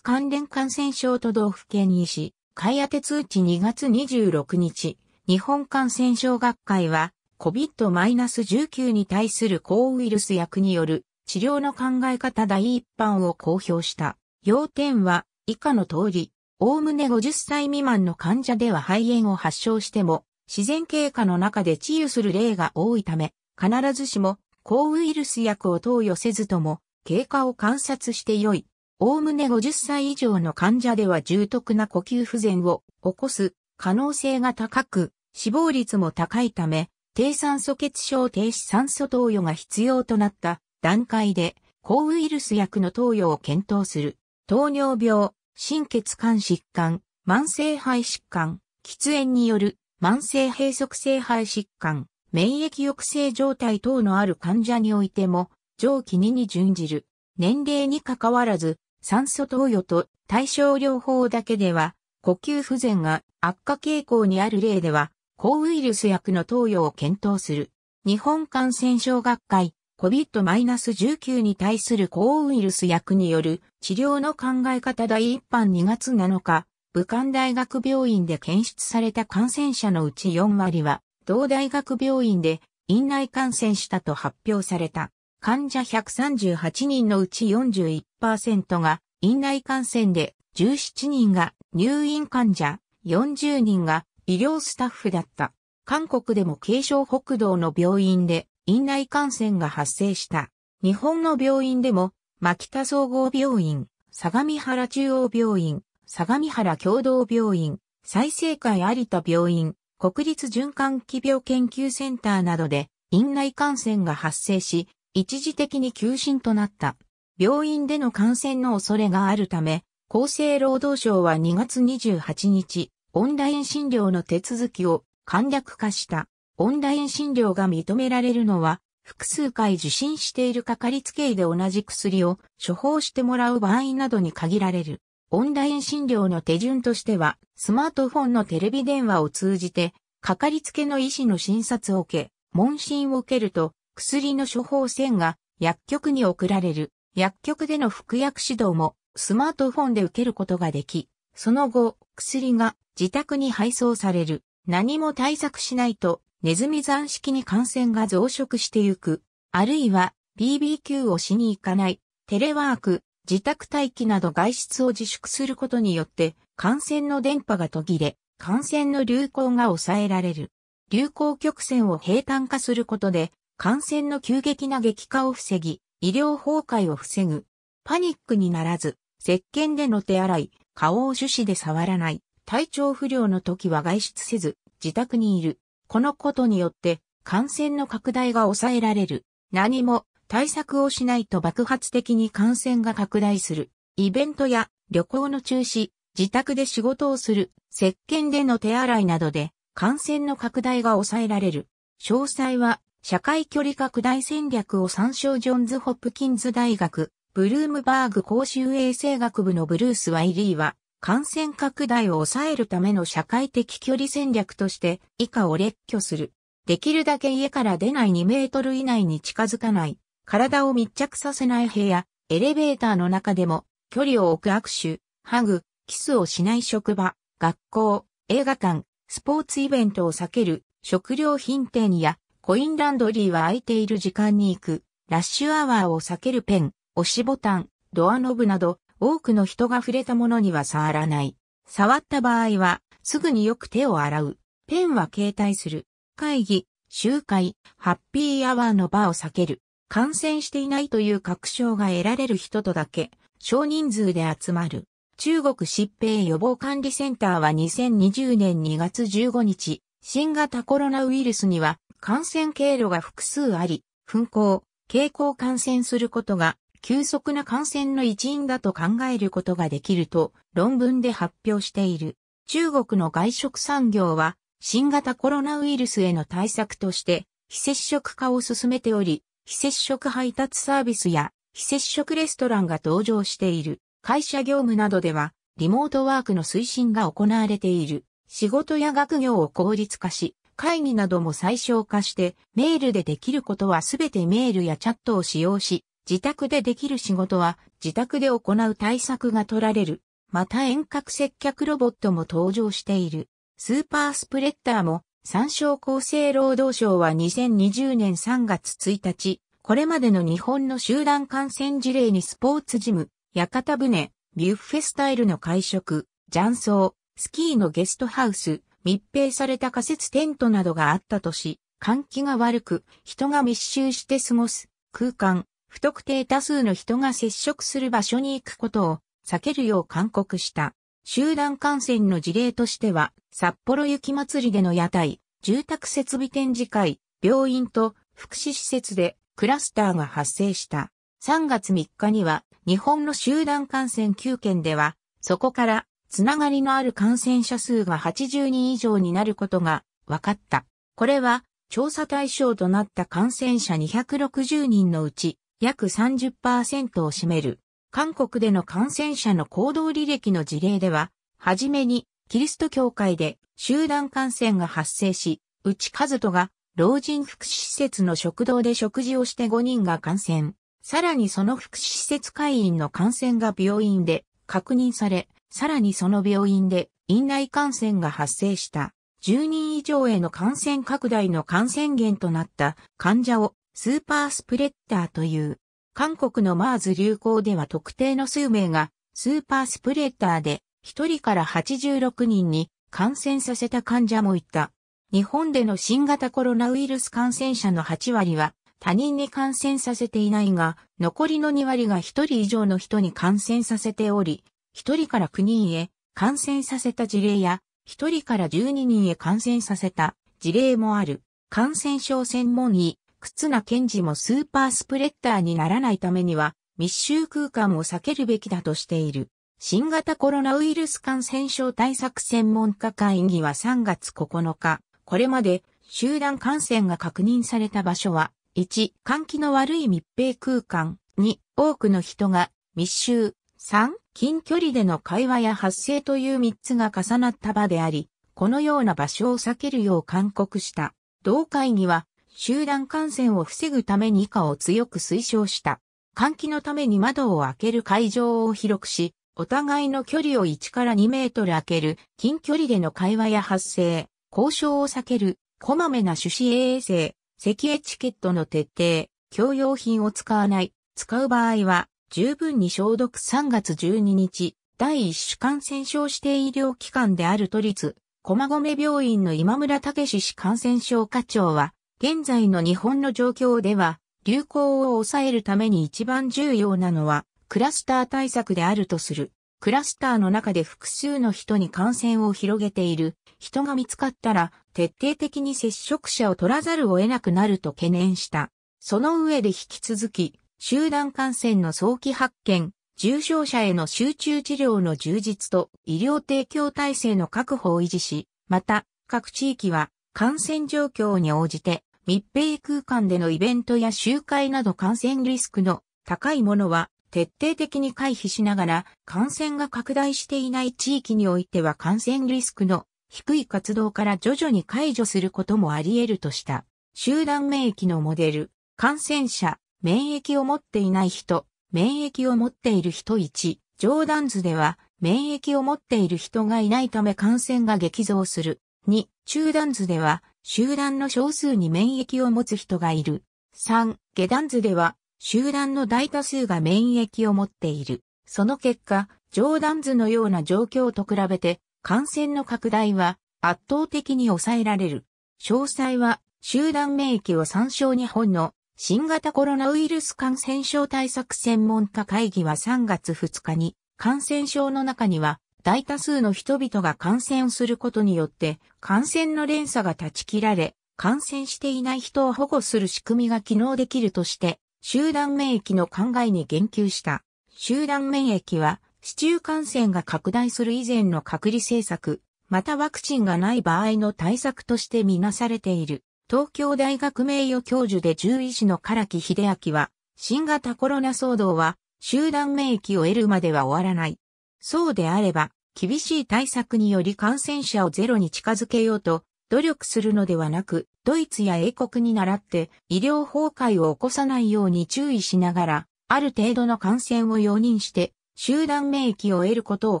関連感染症都道府県医師、会当て通知2月26日、日本感染症学会は、COVID-19 に対する抗ウイルス薬による治療の考え方第一版を公表した。要点は以下の通り、おおむね50歳未満の患者では肺炎を発症しても、自然経過の中で治癒する例が多いため、必ずしも抗ウイルス薬を投与せずとも経過を観察してよい。おおむね50歳以上の患者では重篤な呼吸不全を起こす可能性が高く、死亡率も高いため、低酸素血症停止酸素投与が必要となった段階で、抗ウイルス薬の投与を検討する。糖尿病、心血管疾患、慢性肺疾患、喫煙による慢性閉塞性肺疾患、免疫抑制状態等のある患者においても、上記2に準じる。年齢に関わらず、酸素投与と対症療法だけでは、呼吸不全が悪化傾向にある例では、抗ウイルス薬の投与を検討する。日本感染症学会 COVID-19 に対する抗ウイルス薬による治療の考え方第一版2月7日、武漢大学病院で検出された感染者のうち4割は同大学病院で院内感染したと発表された。患者138人のうち41%が院内感染で17人が入院患者、40人が医療スタッフだった。韓国でも軽症北道の病院で院内感染が発生した。日本の病院でも、牧田総合病院、相模原中央病院、相模原共同病院、再生会有田病院、国立循環器病研究センターなどで院内感染が発生し、一時的に休診となった。病院での感染の恐れがあるため、厚生労働省は2月28日、オンライン診療の手続きを簡略化した。オンライン診療が認められるのは、複数回受診しているかかりつけ医で同じ薬を処方してもらう場合などに限られる。オンライン診療の手順としては、スマートフォンのテレビ電話を通じて、かかりつけの医師の診察を受け、問診を受けると、薬の処方箋が薬局に送られる。薬局での服薬指導もスマートフォンで受けることができ、その後、薬が自宅に配送される。何も対策しないと、ネズミ残式に感染が増殖してゆく。あるいは、BBQ をしに行かない、テレワーク、自宅待機など外出を自粛することによって感染の電波が途切れ、感染の流行が抑えられる。流行曲線を平坦化することで感染の急激な激化を防ぎ、医療崩壊を防ぐ。パニックにならず、石鹸での手洗い、顔を手指で触らない、体調不良の時は外出せず、自宅にいる。このことによって感染の拡大が抑えられる。何も対策をしないと爆発的に感染が拡大する。イベントや旅行の中止、自宅で仕事をする、石鹸での手洗いなどで感染の拡大が抑えられる。詳細は社会距離拡大戦略を参照ジョンズ・ホップキンズ大学、ブルームバーグ公衆衛生学部のブルース・ワイリーは、感染拡大を抑えるための社会的距離戦略として以下を列挙する。できるだけ家から出ない2メートル以内に近づかない。体を密着させない部屋、エレベーターの中でも、距離を置く握手、ハグ、キスをしない職場、学校、映画館、スポーツイベントを避ける、食料品店やコインランドリーは空いている時間に行く、ラッシュアワーを避けるペン、押しボタン、ドアノブなど、多くの人が触れたものには触らない。触った場合は、すぐによく手を洗う。ペンは携帯する。会議、集会、ハッピーアワーの場を避ける。感染していないという確証が得られる人とだけ少人数で集まる。中国疾病予防管理センターは2020年2月15日、新型コロナウイルスには感染経路が複数あり、噴光、経口感染することが急速な感染の一因だと考えることができると論文で発表している。中国の外食産業は新型コロナウイルスへの対策として非接触化を進めており、非接触配達サービスや非接触レストランが登場している。会社業務などでは、リモートワークの推進が行われている。仕事や学業を効率化し、会議なども最小化して、メールでできることはすべてメールやチャットを使用し、自宅でできる仕事は自宅で行う対策が取られる。また遠隔接客ロボットも登場している。スーパースプレッダーも参照厚生労働省は2020年3月1日、これまでの日本の集団感染事例にスポーツジム、屋形船、ビュッフェスタイルの会食、雀荘、スキーのゲストハウス、密閉された仮設テントなどがあったとし、換気が悪く、人が密集して過ごす空間、不特定多数の人が接触する場所に行くことを避けるよう勧告した。集団感染の事例としては、札幌雪まつりでの屋台、住宅設備展示会、病院と福祉施設でクラスターが発生した。3月3日には、日本の集団感染9件では、そこからつながりのある感染者数が80人以上になることが分かった。これは調査対象となった感染者260人のうち約30%を占める。韓国での感染者の行動履歴の事例では、はじめにキリスト教会で集団感染が発生し、うち数とが老人福祉施設の食堂で食事をして5人が感染。さらにその福祉施設会員の感染が病院で確認され、さらにその病院で院内感染が発生した。10人以上への感染拡大の感染源となった患者をスーパースプレッダーという。韓国のマーズ流行では特定の数名がスーパースプレッダーで1人から86人に感染させた患者もいた。日本での新型コロナウイルス感染者の8割は他人に感染させていないが、残りの2割が1人以上の人に感染させており、1人から9人へ感染させた事例や、1人から12人へ感染させた事例もある。感染症専門医、忽那健治もスーパースプレッダーにならないためには、密集空間を避けるべきだとしている。新型コロナウイルス感染症対策専門家会議は3月9日、これまで集団感染が確認された場所は、1、換気の悪い密閉空間、2、多くの人が密集、3、近距離での会話や発生という3つが重なった場であり、このような場所を避けるよう勧告した。同会議は、集団感染を防ぐために以下を強く推奨した。換気のために窓を開ける会場を広くし、お互いの距離を1から2メートル開ける、近距離での会話や発生、交渉を避ける、こまめな手指衛生、咳エチケットの徹底、共用品を使わない、使う場合は、十分に消毒3月12日、第一種感染症指定医療機関である都立、駒込病院の今村武史感染症課長は、現在の日本の状況では、流行を抑えるために一番重要なのは、クラスター対策であるとする。クラスターの中で複数の人に感染を広げている人が見つかったら、徹底的に接触者を取らざるを得なくなると懸念した。その上で引き続き、集団感染の早期発見、重症者への集中治療の充実と医療提供体制の確保を維持し、また、各地域は感染状況に応じて密閉空間でのイベントや集会など感染リスクの高いものは徹底的に回避しながら感染が拡大していない地域においては感染リスクの低い活動から徐々に解除することもあり得るとした。集団免疫のモデル、感染者、免疫を持っていない人、免疫を持っている人1、冗談図では、免疫を持っている人がいないため感染が激増する。2、中断図では、集団の少数に免疫を持つ人がいる。3、下段図では、集団の大多数が免疫を持っている。その結果、冗談図のような状況と比べて、感染の拡大は圧倒的に抑えられる。詳細は、集団免疫を参照日本の新型コロナウイルス感染症対策専門家会議は3月2日に感染症の中には大多数の人々が感染することによって感染の連鎖が断ち切られ感染していない人を保護する仕組みが機能できるとして集団免疫の考えに言及した。集団免疫は市中感染が拡大する以前の隔離政策、またワクチンがない場合の対策としてみなされている。東京大学名誉教授で獣医師の唐木秀明は、新型コロナ騒動は、集団免疫を得るまでは終わらない。そうであれば、厳しい対策により感染者をゼロに近づけようと努力するのではなく、ドイツや英国に倣って医療崩壊を起こさないように注意しながら、ある程度の感染を容認して集団免疫を得ることを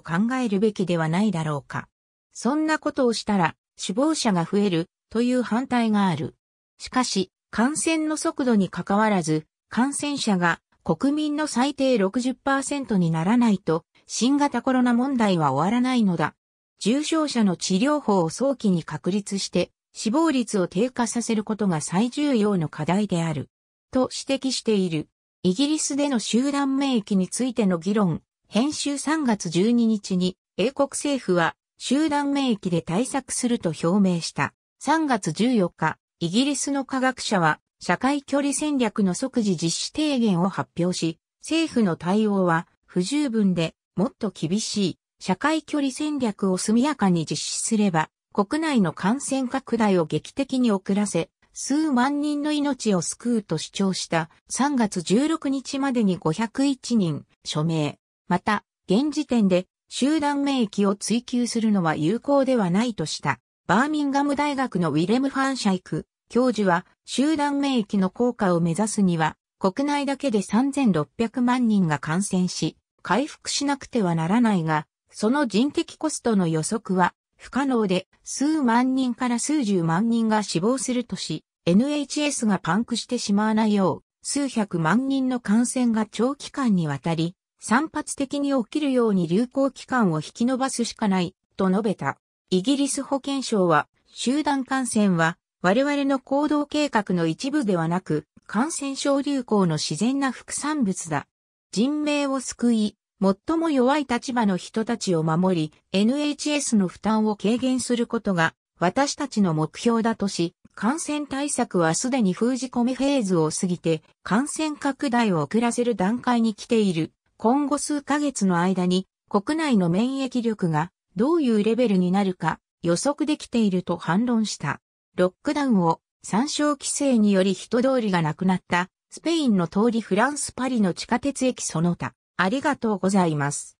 考えるべきではないだろうか。そんなことをしたら死亡者が増えるという反対がある。しかし、感染の速度に関わらず、感染者が国民の最低60%にならないと、新型コロナ問題は終わらないのだ。重症者の治療法を早期に確立して、死亡率を低下させることが最重要の課題である。と指摘している。イギリスでの集団免疫についての議論、編集3月12日に、英国政府は集団免疫で対策すると表明した。3月14日、イギリスの科学者は社会距離戦略の即時実施提言を発表し、政府の対応は不十分でもっと厳しい社会距離戦略を速やかに実施すれば、国内の感染拡大を劇的に遅らせ、数万人の命を救うと主張した3月16日までに501人署名。また、現時点で集団免疫を追求するのは有効ではないとした。バーミンガム大学のウィレム・ファンシャイク教授は集団免疫の効果を目指すには国内だけで3600万人が感染し回復しなくてはならないがその人的コストの予測は不可能で数万人から数十万人が死亡するとし NHS がパンクしてしまわないよう数百万人の感染が長期間にわたり散発的に起きるように流行期間を引き延ばすしかない、と述べた。イギリス保健省は、集団感染は、我々の行動計画の一部ではなく、感染症流行の自然な副産物だ。人命を救い、最も弱い立場の人たちを守り、NHS の負担を軽減することが私たちの目標だとし、感染対策はすでに封じ込めフェーズを過ぎて、感染拡大を遅らせる段階に来ている。今後数ヶ月の間に国内の免疫力がどういうレベルになるか予測できていると反論した。ロックダウンを参照規制により人通りがなくなったスペインの通りフランスパリの地下鉄駅その他。ありがとうございます。